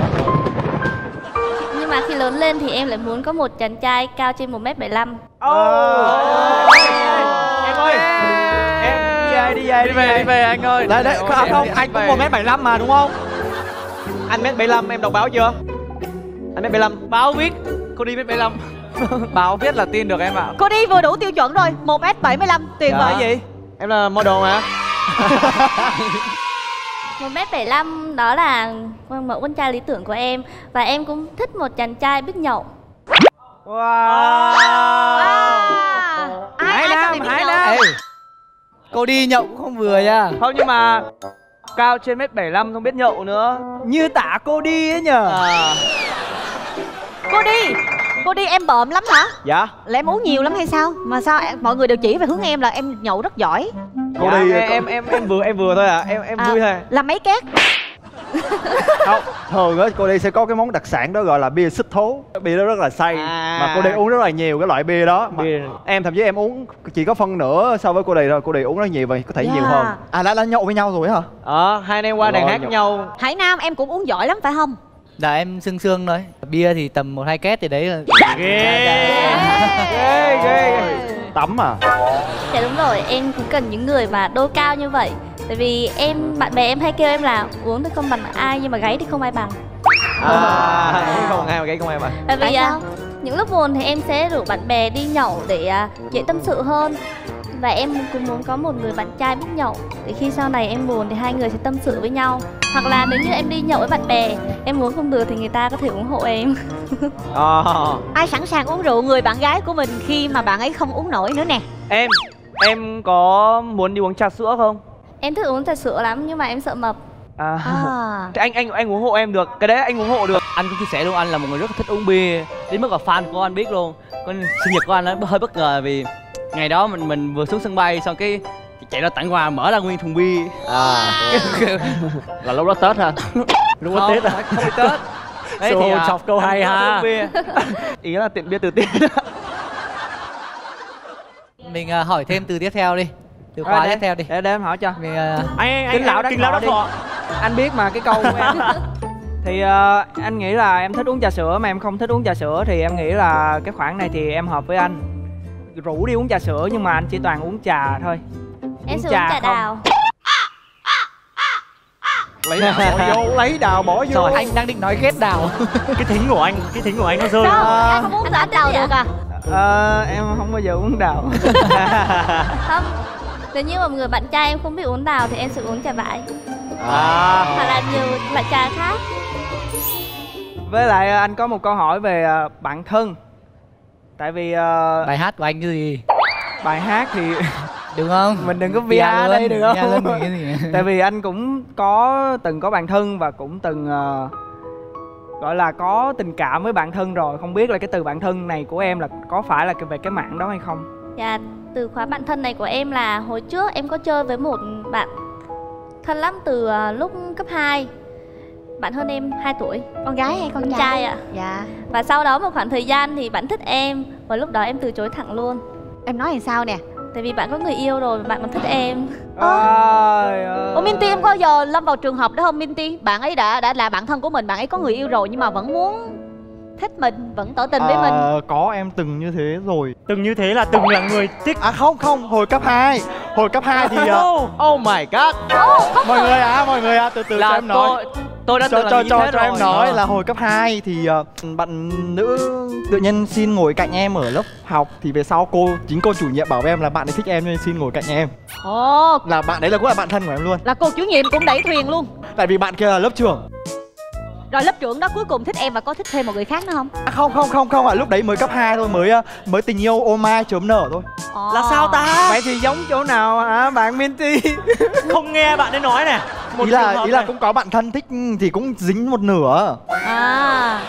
Nhưng mà khi lớn lên thì em lại muốn có một chàng trai cao trên 1 m 75 em ơi! Em đi về đi về đi về. Đi về anh ơi. Đấy đấy không, không anh cũng một mét bảy mà đúng không? Anh mét 75 em đọc báo chưa? Anh mét 75 báo viết cô đi biết 75 [laughs] báo viết là tin được em ạ. Cô đi vừa đủ tiêu chuẩn rồi một m bảy mươi lăm tuyệt Dạ. vời. Gì? Em là model mà 1 m 75 đó là mẫu con trai lý tưởng của em. Và em cũng thích một chàng trai biết nhậu. Wow. Ai Hải ai Nam, Hải? Nam. Ê, cô đi nhậu cũng không vừa nha. Không nhưng mà cao trên mét 75 không biết nhậu nữa. Như tả cô đi ấy nhờ. À, cô đi cô đi em bợm lắm hả? Dạ. Là em uống nhiều lắm hay sao? Mà sao mọi người đều chỉ về hướng em là em nhậu rất giỏi. Cô Dạ, đi em- em em em vừa em vừa thôi à em em À, vui thôi. là mấy két? [laughs] Không thường á cô đi sẽ có cái món đặc sản đó gọi là bia xích thố. Bia đó rất là say À. mà cô đi uống rất là nhiều cái loại bia đó. Mà Bia. em thậm chí em uống chỉ có phân nửa so với cô đi thôi. Cô đi uống rất nhiều và có thể nhiều Yeah. hơn. À đã đã nhậu với nhau rồi hả? Ờ hai anh em qua đàn hát nhau. Hải nam em cũng uống giỏi lắm phải không Dạ em sương sương thôi. Bia thì tầm một hai két thì đấy là ghê. Ghê ghê tắm à? Dạ đúng rồi, em cũng cần những người mà đô cao như vậy. Tại vì em, bạn bè em hay kêu em là uống thì không bằng ai nhưng mà gáy thì không ai bằng. À cái không ai mà cái không ai mà Tại vì Tại à, sao? những lúc buồn thì em sẽ rủ bạn bè đi nhậu để à, dễ tâm sự hơn Và em cũng muốn có một người bạn trai biết nhậu. Để khi sau này em buồn thì hai người sẽ tâm sự với nhau. Hoặc là nếu như em đi nhậu với bạn bè Em uống không được thì người ta có thể ủng hộ em. [laughs] Ờ. Ai sẵn sàng uống rượu người bạn gái của mình khi mà bạn ấy không uống nổi nữa nè? Em em có muốn đi uống trà sữa không? Em thích uống trà sữa lắm nhưng mà em sợ mập. À, à. Thế anh anh anh ủng hộ em được. Cái đấy anh ủng hộ được. Anh cũng chia sẻ luôn anh là một người rất là thích uống bia. Đến mức là fan của anh biết luôn. Con sinh nhật của anh nó hơi bất ngờ vì ngày đó mình mình vừa xuống sân bay xong cái chạy ra tặng quà mở ra nguyên thùng bia. À [laughs] là lúc đó tết ha [laughs] lúc đó tết à không tết. Đấy [laughs] Xô thì à, chọc câu hay ha. ý là tiện bia từ tiện Mình à, hỏi thêm từ tiếp theo đi. Từ À, khóa tiếp theo đi. để để em hỏi cho. Mình, à, anh anh Kính lão kính lão đắc thọ. anh biết mà cái câu của em. Thì ờ, anh nghĩ là em thích uống trà sữa mà em không thích uống trà sữa thì em nghĩ là cái khoản này thì em hợp với anh rủ đi uống trà sữa nhưng mà anh chỉ toàn uống trà thôi. Em Uống sẽ trà uống trà không? đào. Lấy đào bỏ vô lấy đào bỏ vô. Anh đang định nói ghét đào. [laughs] Cái thính của anh cái thính của anh nó rơi. Sao? À. anh không uống Anh đào được à? Ờ, em không bao giờ uống đào. [laughs] Không. Nếu như mà một người bạn trai em không biết uống đào thì em sẽ uống trà vải. À. Hoặc là nhiều loại trà khác. Với lại ờ, anh có một câu hỏi về ờ, bạn thân tại vì ờ, Bài hát của anh cái gì? Bài hát thì [laughs] Đúng không? Mình đừng có via ở đây được luôn không? cái gì? [laughs] Tại vì anh cũng có từng có bạn thân và cũng từng ờ, gọi là có tình cảm với bạn thân rồi. Không biết là cái từ bạn thân này của em là có phải là về cái mạng đó hay không? Dạ, từ khóa bạn thân này của em là hồi trước em có chơi với một bạn thân lắm từ à, lúc cấp 2 Bạn hơn em 2 tuổi. Con gái hay con Con trai? trai ạ. Dạ. Và sau đó một khoảng thời gian thì bạn thích em Và lúc đó em từ chối thẳng luôn. Em nói làm sao nè? Tại vì bạn có người yêu rồi, bạn còn thích em. Ôi Ủa Minty em có bao giờ lâm vào trường hợp đó không Minty? Bạn ấy đã đã là bạn thân của mình, bạn ấy có người yêu rồi nhưng mà vẫn muốn thích mình, vẫn tỏ tình với mình. Ờ, có em từng như thế rồi. Từng như thế là từng là người thích. À không không hồi cấp 2 hồi cấp 2 thì uh, oh my god. Mọi người à mọi người à từ từ Là cho em nói. tôi- tôi đã cho cho như cho, thế cho em nói Ờ. là hồi cấp 2 thì uh, bạn nữ tự nhiên xin ngồi cạnh em ở lớp học thì về sau cô chính cô chủ nhiệm bảo với em là bạn ấy thích em nên xin ngồi cạnh em. Ồ, là bạn đấy là cũng là bạn thân của em luôn. Là cô chủ nhiệm cũng đẩy thuyền luôn. tại vì bạn kia là lớp trưởng Rồi lớp trưởng đó cuối cùng thích em và có thích thêm một người khác nữa không? à, không không không không ạ. Lúc đấy mới cấp 2 thôi mới uh, mới tình yêu ô mai chớm nở thôi. Là sao ta? Vậy thì giống chỗ nào hả bạn Minty? [laughs] Không nghe bạn ấy nói nè. Một ý là ý là này. cũng có bạn thân thích thì cũng dính một nửa. À.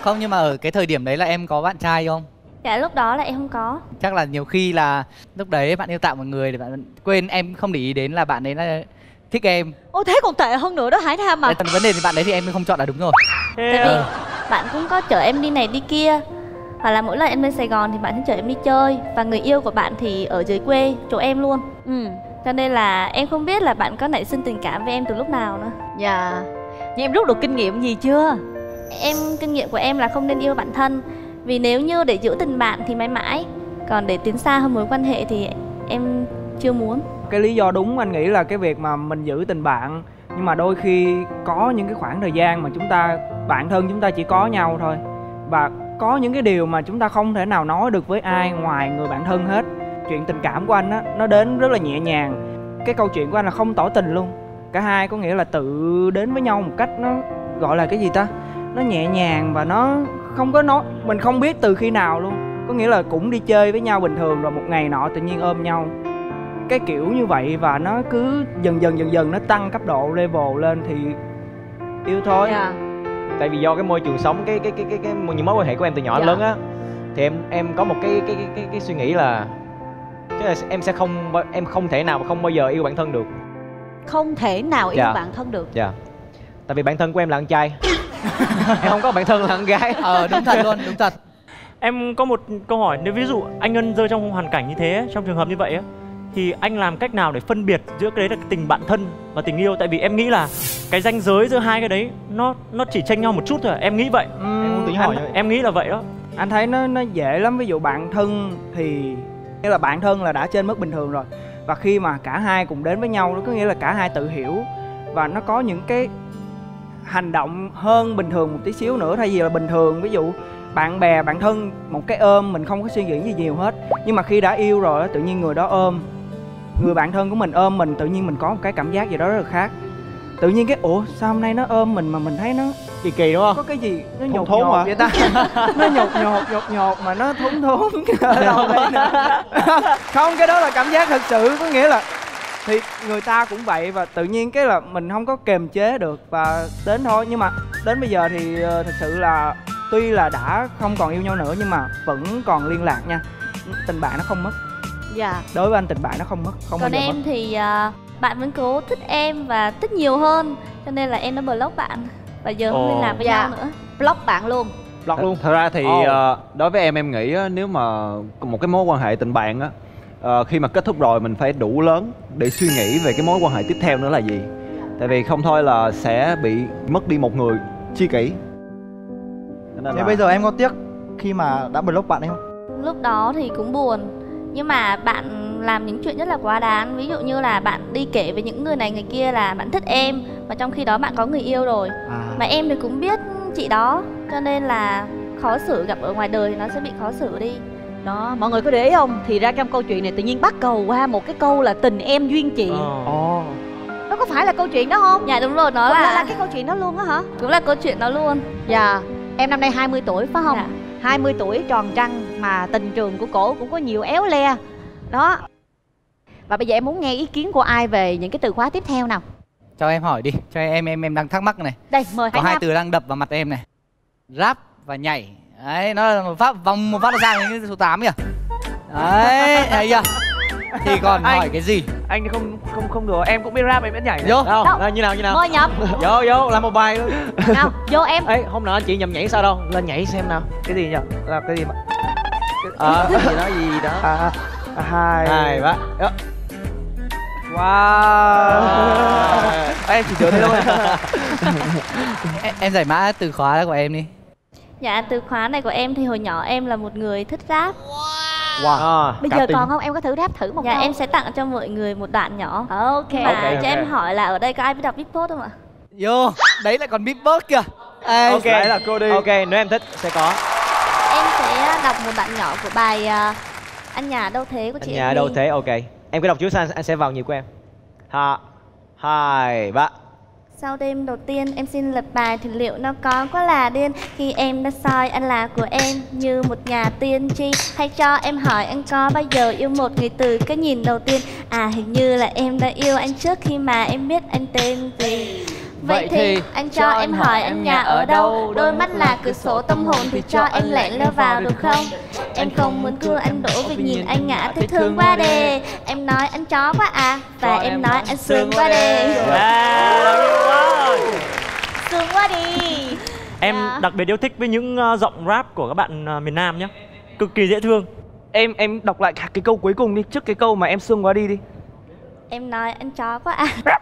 Không nhưng mà ở cái thời điểm đấy là em có bạn trai không? Dạ lúc đó là em không có. Chắc là nhiều khi là lúc đấy bạn yêu tạo một người để bạn quên. Em không để ý đến là bạn ấy là thích em. Ô thế còn tệ hơn nữa đó Hải Tham mà. Đấy, vấn đề thì bạn đấy thì em không chọn là đúng rồi. Tại vì bạn cũng có chở em đi này đi kia. Hoặc là mỗi lần em lên Sài Gòn thì bạn sẽ chở em đi chơi. Và người yêu của bạn thì ở dưới quê, chỗ em luôn. Ừ. Cho nên là em không biết là bạn có nảy sinh tình cảm với em từ lúc nào nữa. Dạ. Nhưng em rút được kinh nghiệm gì chưa? Em, kinh nghiệm của em là không nên yêu bạn thân. Vì nếu như để giữ tình bạn thì mãi mãi. Còn để tiến xa hơn mối quan hệ thì em chưa muốn cái lý do đúng, anh nghĩ là cái việc mà mình giữ tình bạn, nhưng mà đôi khi có những cái khoảng thời gian mà chúng ta, bạn thân chúng ta chỉ có nhau thôi. Và có những cái điều mà chúng ta không thể nào nói được với ai ngoài người bạn thân hết. Chuyện tình cảm của anh á, nó đến rất là nhẹ nhàng. Cái câu chuyện của anh là không tỏ tình luôn. Cả hai có nghĩa là tự đến với nhau một cách nó gọi là cái gì ta? Nó nhẹ nhàng và nó không có nói, mình không biết từ khi nào luôn. Có nghĩa là cũng đi chơi với nhau bình thường rồi một ngày nọ tự nhiên ôm nhau cái kiểu như vậy và nó cứ dần dần dần dần nó tăng cấp độ level lên thì yêu thôi Dạ. tại vì do cái môi trường sống cái cái cái cái, cái những mối quan hệ của em từ nhỏ đến Dạ. lớn á thì em em có một cái cái cái cái, cái suy nghĩ là chứ là em sẽ không em không thể nào mà không bao giờ yêu bản thân được Không thể nào yêu Dạ. bạn thân được dạ tại vì bản thân của em là con trai [laughs] em không có bản thân là con gái Ờ đúng thật luôn, đúng thật. Em có một câu hỏi nếu ví dụ anh Ngân rơi trong hoàn cảnh như thế trong trường hợp như vậy á thì anh làm cách nào để phân biệt giữa cái đấy là tình bạn thân và tình yêu? Tại vì em nghĩ là cái ranh giới giữa hai cái đấy nó nó chỉ tranh nhau một chút thôi à. em nghĩ vậy. Em tính hỏi vậy. em nghĩ là vậy đó. Anh thấy nó nó dễ lắm. Ví dụ bạn thân thì nghĩa là bạn thân là đã trên mức bình thường rồi. Và khi mà cả hai cùng đến với nhau nó có nghĩa là cả hai tự hiểu. Và nó có những cái hành động hơn bình thường một tí xíu nữa thay vì là bình thường. Ví dụ bạn bè bạn thân một cái ôm mình không có suy nghĩ gì nhiều hết. Nhưng mà khi đã yêu rồi tự nhiên người đó ôm người bạn thân của mình ôm mình tự nhiên mình có một cái cảm giác gì đó rất là khác. Tự nhiên cái ủa sao hôm nay nó ôm mình mà mình thấy nó kỳ kỳ đúng không? có cái gì nó nhột thốn nhột vậy ta? [laughs] Nó nhột nhột nhột nhột mà nó thốn thốn. [laughs] Không cái đó là cảm giác thật sự có nghĩa là thì người ta cũng vậy và tự nhiên cái là mình không có kềm chế được và đến thôi. Nhưng mà đến bây giờ thì ờ, thật sự là tuy là đã không còn yêu nhau nữa nhưng mà vẫn còn liên lạc nha. Tình bạn nó không mất Dạ. Đối với anh tình bạn nó không mất không Còn em mất. thì à, bạn vẫn cố thích em và thích nhiều hơn Cho nên là em đã block bạn Và giờ không liên lạc với Dạ. nhau nữa. Block bạn luôn. Block luôn. thật ra thì Ồ. ờ, đối với em em nghĩ á, nếu mà một cái mối quan hệ tình bạn á ờ, khi mà kết thúc rồi mình phải đủ lớn để suy nghĩ về cái mối quan hệ tiếp theo nữa là gì? Tại vì không thôi là sẽ bị mất đi một người chi kỷ. Cho nên thế là- bây giờ em có tiếc khi mà đã block bạn ấy không? Lúc đó thì cũng buồn Nhưng mà bạn làm những chuyện rất là quá đáng Ví dụ như là bạn đi kể với những người này người kia là bạn thích em Mà trong khi đó bạn có người yêu rồi à Mà em thì cũng biết chị đó Cho nên là khó xử gặp ở ngoài đời thì nó sẽ bị khó xử đi Đó, mọi người có để ý không? Thì ra trong câu chuyện này tự nhiên bắt cầu qua một cái câu là tình em duyên chị ồ Nó có phải là câu chuyện đó không? Dạ đúng rồi, nó Là, là, là cái câu chuyện đó luôn á hả? Cũng là câu chuyện đó luôn Dạ Em năm nay 20 tuổi phải không? Dạ. 20 tuổi tròn trăng mà tình trường của cổ cũng có nhiều éo le Đó Và bây giờ em muốn nghe ý kiến của ai về những cái từ khóa tiếp theo nào Cho em hỏi đi, cho em em em đang thắc mắc này. Đây mời Có hai Nam từ đang đập vào mặt em này. Rap và nhảy. Đấy, nó là một phát vòng một phát là sang đến cái số 8 kìa. đấy thấy chưa thì còn Anh- hỏi cái gì anh không không không được em cũng biết rap em biết nhảy này. Vô. Đâu, Đâu? Như nào như nào mời nhập vô vô làm một bài luôn nào vô em ấy hôm nào anh chị nhầm nhảy sao đâu lên nhảy xem nào cái gì nhỉ là cái gì mà ờ [laughs] cái gì đó gì đó. À, à, à, hai. Hai ba Đó. wow. Em chỉ nhớ thế thôi em, em giải mã từ khóa của em đi. Dạ từ khóa này của em thì hồi nhỏ em là một người thích rap. Wow. Bây giờ còn không? Em có thử rap thử một Dạ câu em sẽ tặng cho mọi người một đoạn nhỏ. Ok mà Ok, cho ok. em hỏi là ở đây có ai biết đọc beatbox không ạ? vô đấy lại còn beatbox kìa. Ê, ok. Đấy là cô đi. ok nếu em thích sẽ có Em sẽ đọc một đoạn nhỏ của bài à, Anh nhà đâu thế của chị anh nhà đâu thế ok. Em cứ đọc trước sang anh sẽ vào nhịp của em. Ha hai ba. Sau đêm đầu tiên em xin lập bài thì liệu nó có quá là điên. Khi em đã soi anh là của em như một nhà tiên tri Hay cho em hỏi anh có bao giờ yêu một người từ cái nhìn đầu tiên. À hình như là em đã yêu anh trước khi mà em biết anh tên gì Vậy thì anh cho em hỏi anh nhà ở đâu? Đôi mắt là cửa sổ tâm hồn thì cho em lẻn lơ vào được không? Em không muốn cưa anh đổ vì nhìn anh ngã thấy thương quá đê Em nói anh chó quá à. Và em nói anh sướng quá đê Sướng quá đi. Em Dạ. đặc biệt yêu thích với những ờ, giọng rap của các bạn ờ, miền Nam nhé Cực kỳ dễ thương. Em em đọc lại cái câu cuối cùng đi. Trước cái câu mà em xương quá đi đi. Em nói anh chó quá à [laughs]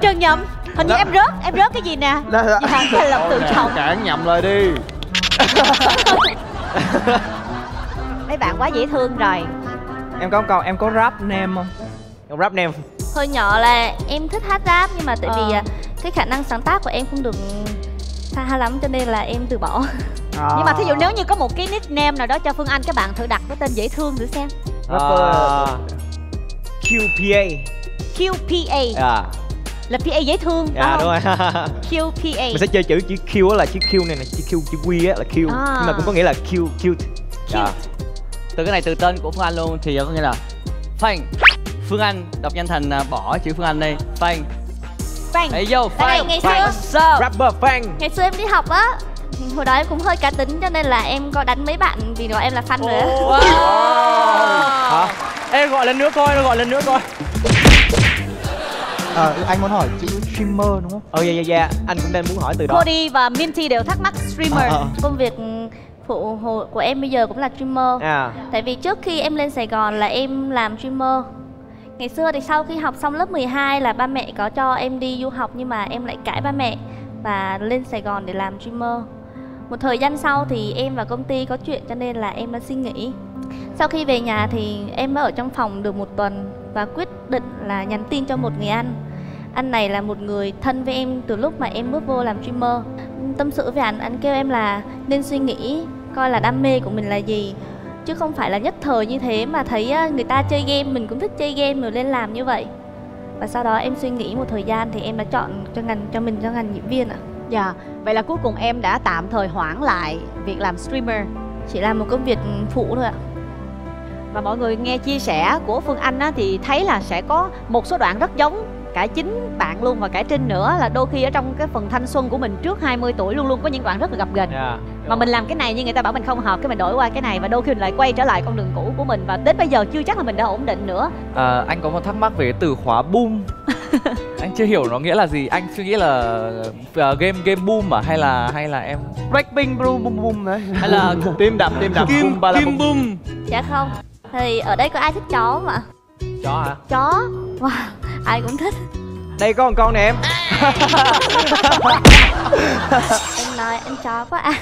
trần nhậm hình như em rớt em rớt cái gì nè? Đó. dạ hành động tự trọng. Cản nhầm lời đi. [laughs] Mấy bạn quá dễ thương rồi. Em có câu em có rap name không? Ông rap name. Hồi nhỏ là em thích hát rap nhưng mà tại vì Ờ. à, cái khả năng sáng tác của em không được xa lắm cho nên là em từ bỏ. À. nhưng mà thí dụ nếu như có một cái nickname nào đó cho phương anh các bạn thử đặt cái tên dễ thương thử xem Ờ, QPA QPA à. Là PA dễ thương dạ đúng không? rồi. [laughs] QPA mình sẽ chơi chữ chữ Q á là chữ Q này nè chữ Q chữ Q á là Q. À. nhưng mà cũng có nghĩa là Q cute dạ. Từ cái này từ tên của phương anh luôn thì có nghĩa là phanh. Phương anh đọc nhanh thành à, bỏ chữ phương anh đây. Phanh. Phanh. Ấy vô phanh. ngày phanh. Xưa rapper fan ngày xưa em đi học á hồi đó em cũng hơi cá tính cho nên là em có đánh mấy bạn vì đó em là fan nữa. hả? Ê gọi lần nữa coi gọi lần nữa coi. À, anh muốn hỏi chữ streamer đúng không? Ờ dạ dạ dạ. Anh cũng đang muốn hỏi từ đó. Cody và Minty đều thắc mắc streamer. Ờ, ờ. công việc phụ hồ- của em bây giờ cũng là streamer. À. Tại vì trước khi em lên Sài Gòn là em làm streamer. Ngày xưa thì sau khi học xong lớp 12 là ba mẹ có cho em đi du học nhưng mà em lại cãi ba mẹ và lên Sài Gòn để làm streamer. Một thời gian sau thì em và công ty có chuyện cho nên là em đã xin nghỉ. Sau khi về nhà thì em đã ở trong phòng được một tuần và quyết định là nhắn tin cho một người anh. Anh này là một người thân với em từ lúc mà em bước vô làm streamer. Tâm sự với anh, anh kêu em là nên suy nghĩ coi là đam mê của mình là gì chứ không phải là nhất thời như thế mà thấy người ta chơi game mình cũng thích chơi game rồi lên làm như vậy và sau đó em suy nghĩ một thời gian thì em đã chọn cho ngành cho mình cho ngành diễn viên ạ dạ vậy là cuối cùng em đã tạm thời hoãn lại việc làm streamer. Chỉ là một công việc phụ thôi ạ. Và mọi người nghe chia sẻ của Phương Anh á, thì thấy là sẽ có một số đoạn rất giống cả chính bạn luôn và cả Trinh nữa là đôi khi ở trong cái phần thanh xuân của mình trước 20 tuổi luôn luôn có những đoạn rất là gặp gần dạ mà mình làm cái này nhưng người ta bảo mình không hợp cái mình đổi qua cái này và đôi khi mình lại quay trở lại con đường cũ của mình. Và đến bây giờ chưa chắc là mình đã ổn định nữa. À, anh có một thắc mắc về từ khóa boom [laughs] anh chưa hiểu nó nghĩa là gì. Anh suy nghĩ là uh, game game boom à? Hay là hay là em Blackpink boom boom boom đấy? Hay là [laughs] tim đập tim đập kim boom kim boom. dạ không. Thì ở đây có ai thích chó ạ? Chó hả? Chó. Wow ai cũng thích. Đây có một con nè em. [laughs] Em nói anh chó quá à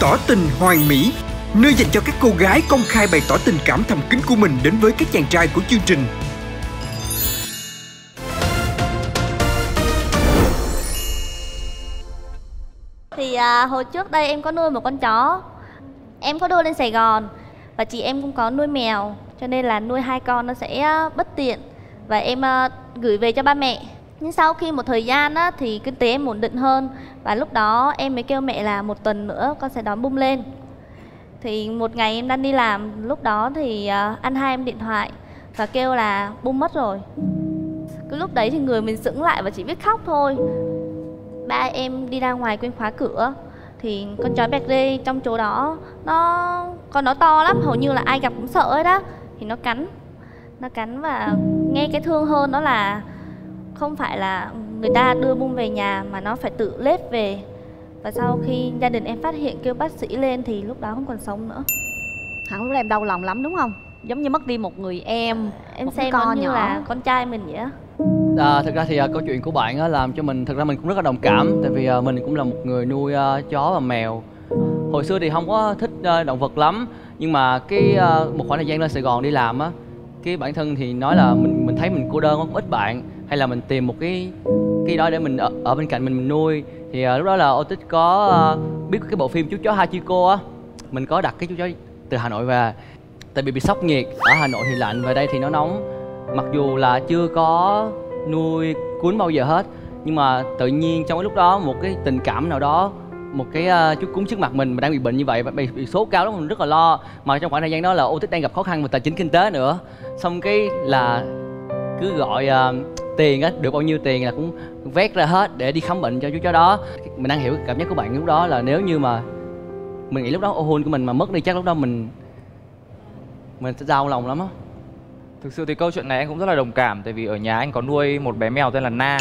Tỏ tình hoàn mỹ Nơi dành cho các cô gái công khai bày tỏ tình cảm thầm kín của mình đến với các chàng trai của chương trình. Thì à, hồi trước đây em có nuôi một con chó. Em có đưa lên Sài Gòn Và chị em cũng có nuôi mèo Cho nên là nuôi hai con nó sẽ à, bất tiện. Và em à, gửi về cho ba mẹ. Nhưng sau khi một thời gian á, thì kinh tế em ổn định hơn. Và lúc đó em mới kêu mẹ là một tuần nữa con sẽ đón bung lên. Thì một ngày em đang đi làm lúc đó thì à, uh, anh hai em điện thoại và kêu là bung mất rồi. Cái lúc đấy thì người mình sững lại và chỉ biết khóc thôi. Ba em đi ra ngoài quên khóa cửa thì con chó bẹt rê trong chỗ đó nó con nó to lắm hầu như là ai gặp cũng sợ ấy đó thì nó cắn nó cắn và nghe cái thương hơn đó là không phải là người ta đưa bung về nhà mà nó phải tự lết về. Và sau khi gia đình em phát hiện kêu bác sĩ lên thì lúc đó không còn sống nữa. Hẳn lúc đó em đau lòng lắm đúng không? Giống như mất đi một người em em một xem con như nhỏ. là con trai mình vậy á. À, thực ra thì à, câu chuyện của bạn á, làm cho mình thực ra mình cũng rất là đồng cảm tại vì à, mình cũng là một người nuôi à, chó và mèo. Hồi xưa thì không có thích à, động vật lắm nhưng mà cái à, một khoảng thời gian lên Sài Gòn đi làm á cái bản thân thì nói là mình mình thấy mình cô đơn có ít bạn hay là mình tìm một cái cái đó để mình ở, ở bên cạnh mình, mình nuôi. Thì à, lúc đó là Otis có à, biết cái bộ phim chú chó Hachiko á. Mình có đặt cái chú chó từ Hà Nội về. Tại vì bị sốc nhiệt ở Hà Nội thì lạnh về đây thì nó nóng. Mặc dù là chưa có nuôi cuốn bao giờ hết nhưng mà tự nhiên trong cái lúc đó một cái tình cảm nào đó một cái à, uh, chú cúng trước mặt mình mà đang bị bệnh như vậy bị, bị sốt cao lắm mình rất là lo. Mà trong khoảng thời gian đó là ô tích đang gặp khó khăn về tài chính kinh tế nữa. Xong cái là cứ gọi uh, tiền á được bao nhiêu tiền là cũng vét ra hết để đi khám bệnh cho chú chó đó. Mình đang hiểu cảm giác của bạn lúc đó là nếu như mà mình nghĩ lúc đó ô hôn của mình mà mất đi chắc lúc đó mình mình sẽ đau lòng lắm á. Thực sự thì câu chuyện này anh cũng rất là đồng cảm Tại vì ở nhà anh có nuôi một bé mèo tên là Na.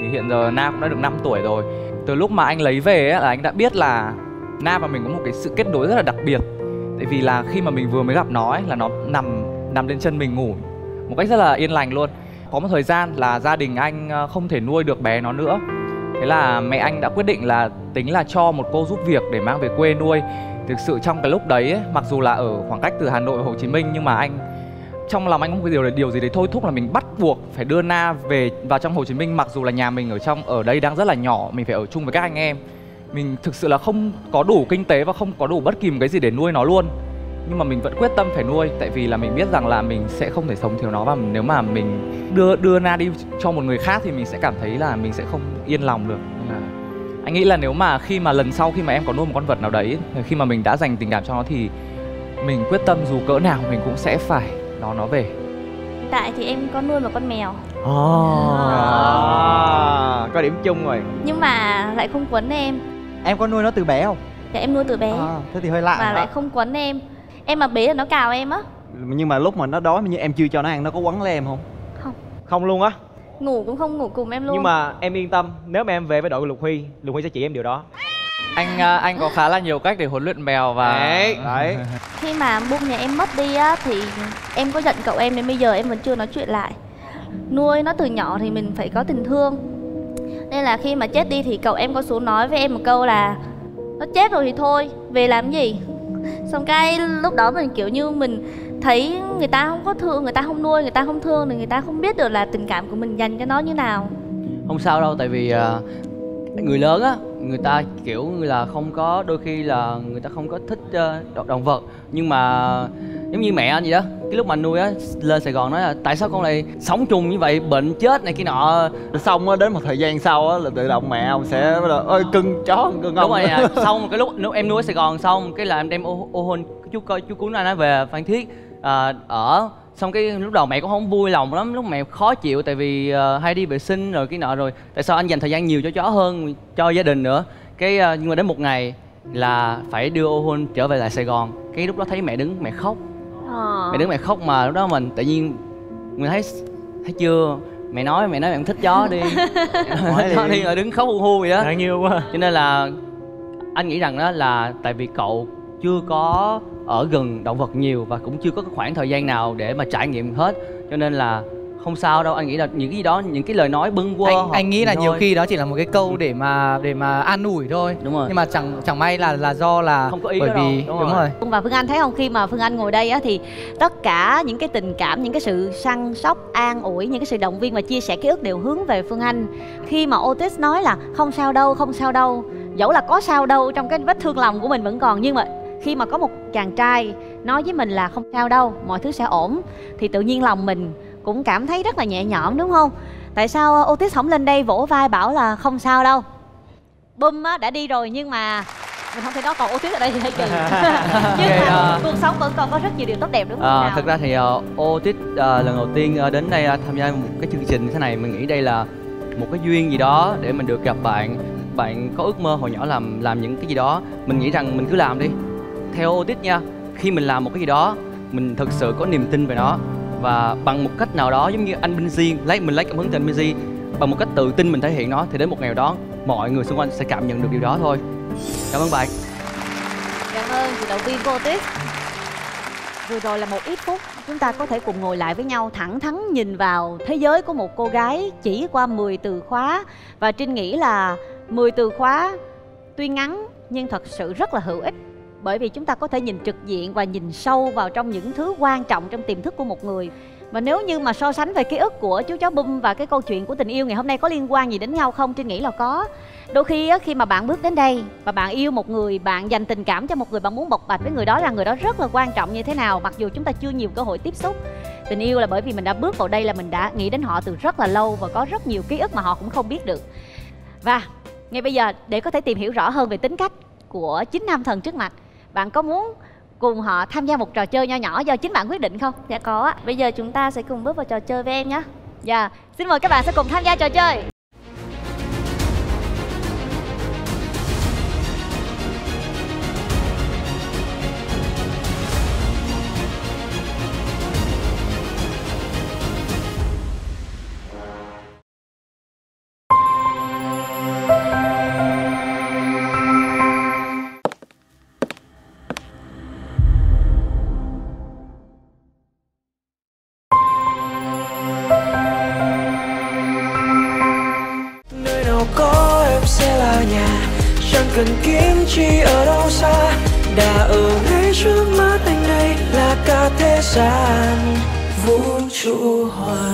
Thì hiện giờ Na cũng đã được 5 tuổi rồi. Từ lúc mà anh lấy về ấy, là anh đã biết là Na và mình có một cái sự kết nối rất là đặc biệt. Tại vì là khi mà mình vừa mới gặp nó ấy, là nó nằm nằm lên chân mình ngủ Một cách rất là yên lành luôn. Có một thời gian là gia đình anh ờ, không thể nuôi được bé nó nữa. Thế là mẹ anh đã quyết định là tính là cho một cô giúp việc để mang về quê nuôi. Thực sự trong cái lúc đấy ấy, mặc dù là ở khoảng cách từ Hà Nội và Hồ Chí Minh nhưng mà anh trong lòng anh có cái điều là điều gì đấy thôi thúc là mình bắt buộc phải đưa Na về vào trong Hồ Chí Minh mặc dù là nhà mình ở trong ở đây đang rất là nhỏ mình phải ở chung với các anh em. Mình thực sự là không có đủ kinh tế và không có đủ bất kỳ một cái gì để nuôi nó luôn nhưng mà mình vẫn quyết tâm phải nuôi tại vì là mình biết rằng là mình sẽ không thể sống thiếu nó. Và nếu mà mình đưa đưa Na đi cho một người khác thì mình sẽ cảm thấy là mình sẽ không yên lòng được. Nên là anh nghĩ là nếu mà khi mà lần sau khi mà em có nuôi một con vật nào đấy khi mà mình đã dành tình cảm cho nó thì mình quyết tâm dù cỡ nào mình cũng sẽ phải đón nó về. Hiện tại thì em có nuôi một con mèo. À, có điểm chung rồi. Nhưng mà lại không quấn em. Em có nuôi nó từ bé không? dạ em nuôi từ bé. À, thế thì hơi lạ mà hả? lại không quấn em em mà bế là nó cào em á. Nhưng mà lúc mà nó đói như em chưa cho nó ăn nó có quấn lấy em không? Không. Luôn á? Ngủ cũng không ngủ cùng em luôn. Nhưng mà em yên tâm nếu mà em về với đội lục huy lục huy sẽ chỉ em điều đó. Anh à, anh có khá là nhiều cách để huấn luyện mèo và Đấy. đấy. [laughs] Khi mà bung nhà em mất đi á thì em có giận cậu em đến bây giờ em vẫn chưa nói chuyện lại. Nuôi nó từ nhỏ thì mình phải có tình thương. Nên là khi mà chết đi thì cậu em có xuống nói với em một câu là nó chết rồi thì thôi về làm gì xong cái lúc đó mình, kiểu như, mình thấy người ta không có thương, người ta không nuôi, người ta không thương thì người ta không biết được là tình cảm của mình dành cho nó như nào. Không sao đâu, tại vì à, người lớn á, người ta, kiểu là, không có, đôi khi là người ta không có thích ờ, động vật. Nhưng mà giống như mẹ anh vậy đó. Cái lúc mà anh nuôi á lên sài gòn nói là tại sao con lại sống chung như vậy bệnh chết này kia nọ? Xong á đến một thời gian sau á là tự động mẹ ông sẽ bắt đầu ơi cưng chó cưng ông. đúng rồi à. [laughs] xong cái lúc em nuôi ở sài gòn xong cái là em đem ô, ô hôn chú coi chú cuốn anh về phan thiết. À, ở. Xong cái lúc đầu mẹ cũng không vui lòng lắm lúc mẹ khó chịu tại vì ờ, hay đi vệ sinh rồi cái nọ rồi. Tại sao anh dành thời gian nhiều cho chó hơn cho gia đình nữa? Cái ờ, nhưng mà đến một ngày là phải đưa ô hôn trở về lại sài gòn. Cái lúc đó thấy mẹ đứng mẹ khóc mẹ đứng mẹ khóc mà lúc đó mình tự nhiên mình thấy thấy chưa? Mẹ nói mẹ nói mẹ không thích chó đi. [laughs] Nói chó đi. rồi đứng khóc hu hu vậy đó đáng yêu quá. Cho nên là anh nghĩ rằng đó là tại vì cậu chưa có ở gần động vật nhiều và cũng chưa có cái khoảng thời gian nào để mà trải nghiệm hết. Cho nên là không sao đâu anh nghĩ là những cái gì đó những cái lời nói bâng quơ anh, anh nghĩ là gì nhiều thôi. khi đó chỉ là một cái câu để mà để mà an ủi thôi đúng rồi nhưng mà chẳng chẳng may là là do là Không có ý bởi đó đâu. vì Đúng đúng, rồi. rồi. và phương anh thấy không khi mà phương anh ngồi đây á thì tất cả những cái tình cảm những cái sự săn sóc an ủi những cái sự động viên và chia sẻ ký ức đều hướng về phương anh khi mà otis nói là không sao đâu không sao đâu dẫu là có sao đâu trong cái vết thương lòng của mình vẫn còn nhưng mà khi mà có một chàng trai nói với mình là không sao đâu mọi thứ sẽ ổn thì tự nhiên lòng mình cũng cảm thấy rất là nhẹ nhõm đúng không? Tại sao otis không lên đây vỗ vai bảo là không sao đâu? Bum á đã đi rồi nhưng mà mình không thể nói còn ô tuyết ở đây thì hơi kỳ. [laughs] Nhưng Ok, mà ờ. cuộc sống vẫn còn có rất nhiều điều tốt đẹp đúng không À, nào? thực ra thì uh, Otis uh, lần đầu tiên uh, đến đây uh, tham gia một cái chương trình như thế này mình nghĩ đây là một cái duyên gì đó để mình được gặp bạn. Bạn có ước mơ hồi nhỏ làm làm những cái gì đó. Mình nghĩ rằng mình cứ làm đi. Theo Otis nha khi mình làm một cái gì đó mình thực sự có niềm tin về nó và bằng một cách nào đó, giống như anh Binz lấy, mình lấy cảm hứng từ anh Binz bằng một cách tự tin mình thể hiện nó, thì đến một ngày đó, mọi người xung quanh sẽ cảm nhận được điều đó thôi. Cảm ơn bạn. Cảm ơn chị động viên cô tiếp vừa rồi là một ít phút, chúng ta có thể cùng ngồi lại với nhau thẳng thắn nhìn vào thế giới của một cô gái chỉ qua 10 từ khóa. Và Trinh nghĩ là 10 từ khóa tuy ngắn, nhưng thật sự rất là hữu ích bởi vì chúng ta có thể nhìn trực diện và nhìn sâu vào trong những thứ quan trọng trong tiềm thức của một người. Và nếu như mà so sánh về ký ức của chú chó bum và cái câu chuyện của tình yêu ngày hôm nay có liên quan gì đến nhau không? Trinh nghĩ là có. Đôi khi á, khi mà bạn bước đến đây và bạn yêu một người bạn dành tình cảm cho một người bạn muốn bộc bạch với người đó là người đó rất là quan trọng như thế nào mặc dù chúng ta chưa nhiều cơ hội tiếp xúc. Tình yêu là bởi vì mình đã bước vào đây là mình đã nghĩ đến họ từ rất là lâu và có rất nhiều ký ức mà họ cũng không biết được. Và ngay bây giờ để có thể tìm hiểu rõ hơn về tính cách của chính nam thần trước mặt bạn có muốn cùng họ tham gia một trò chơi nho nhỏ do chính bạn quyết định không Dạ có ạ. Bây giờ chúng ta sẽ cùng bước vào trò chơi với em nhé. Dạ, xin mời các bạn sẽ cùng tham gia trò chơi. Cả thế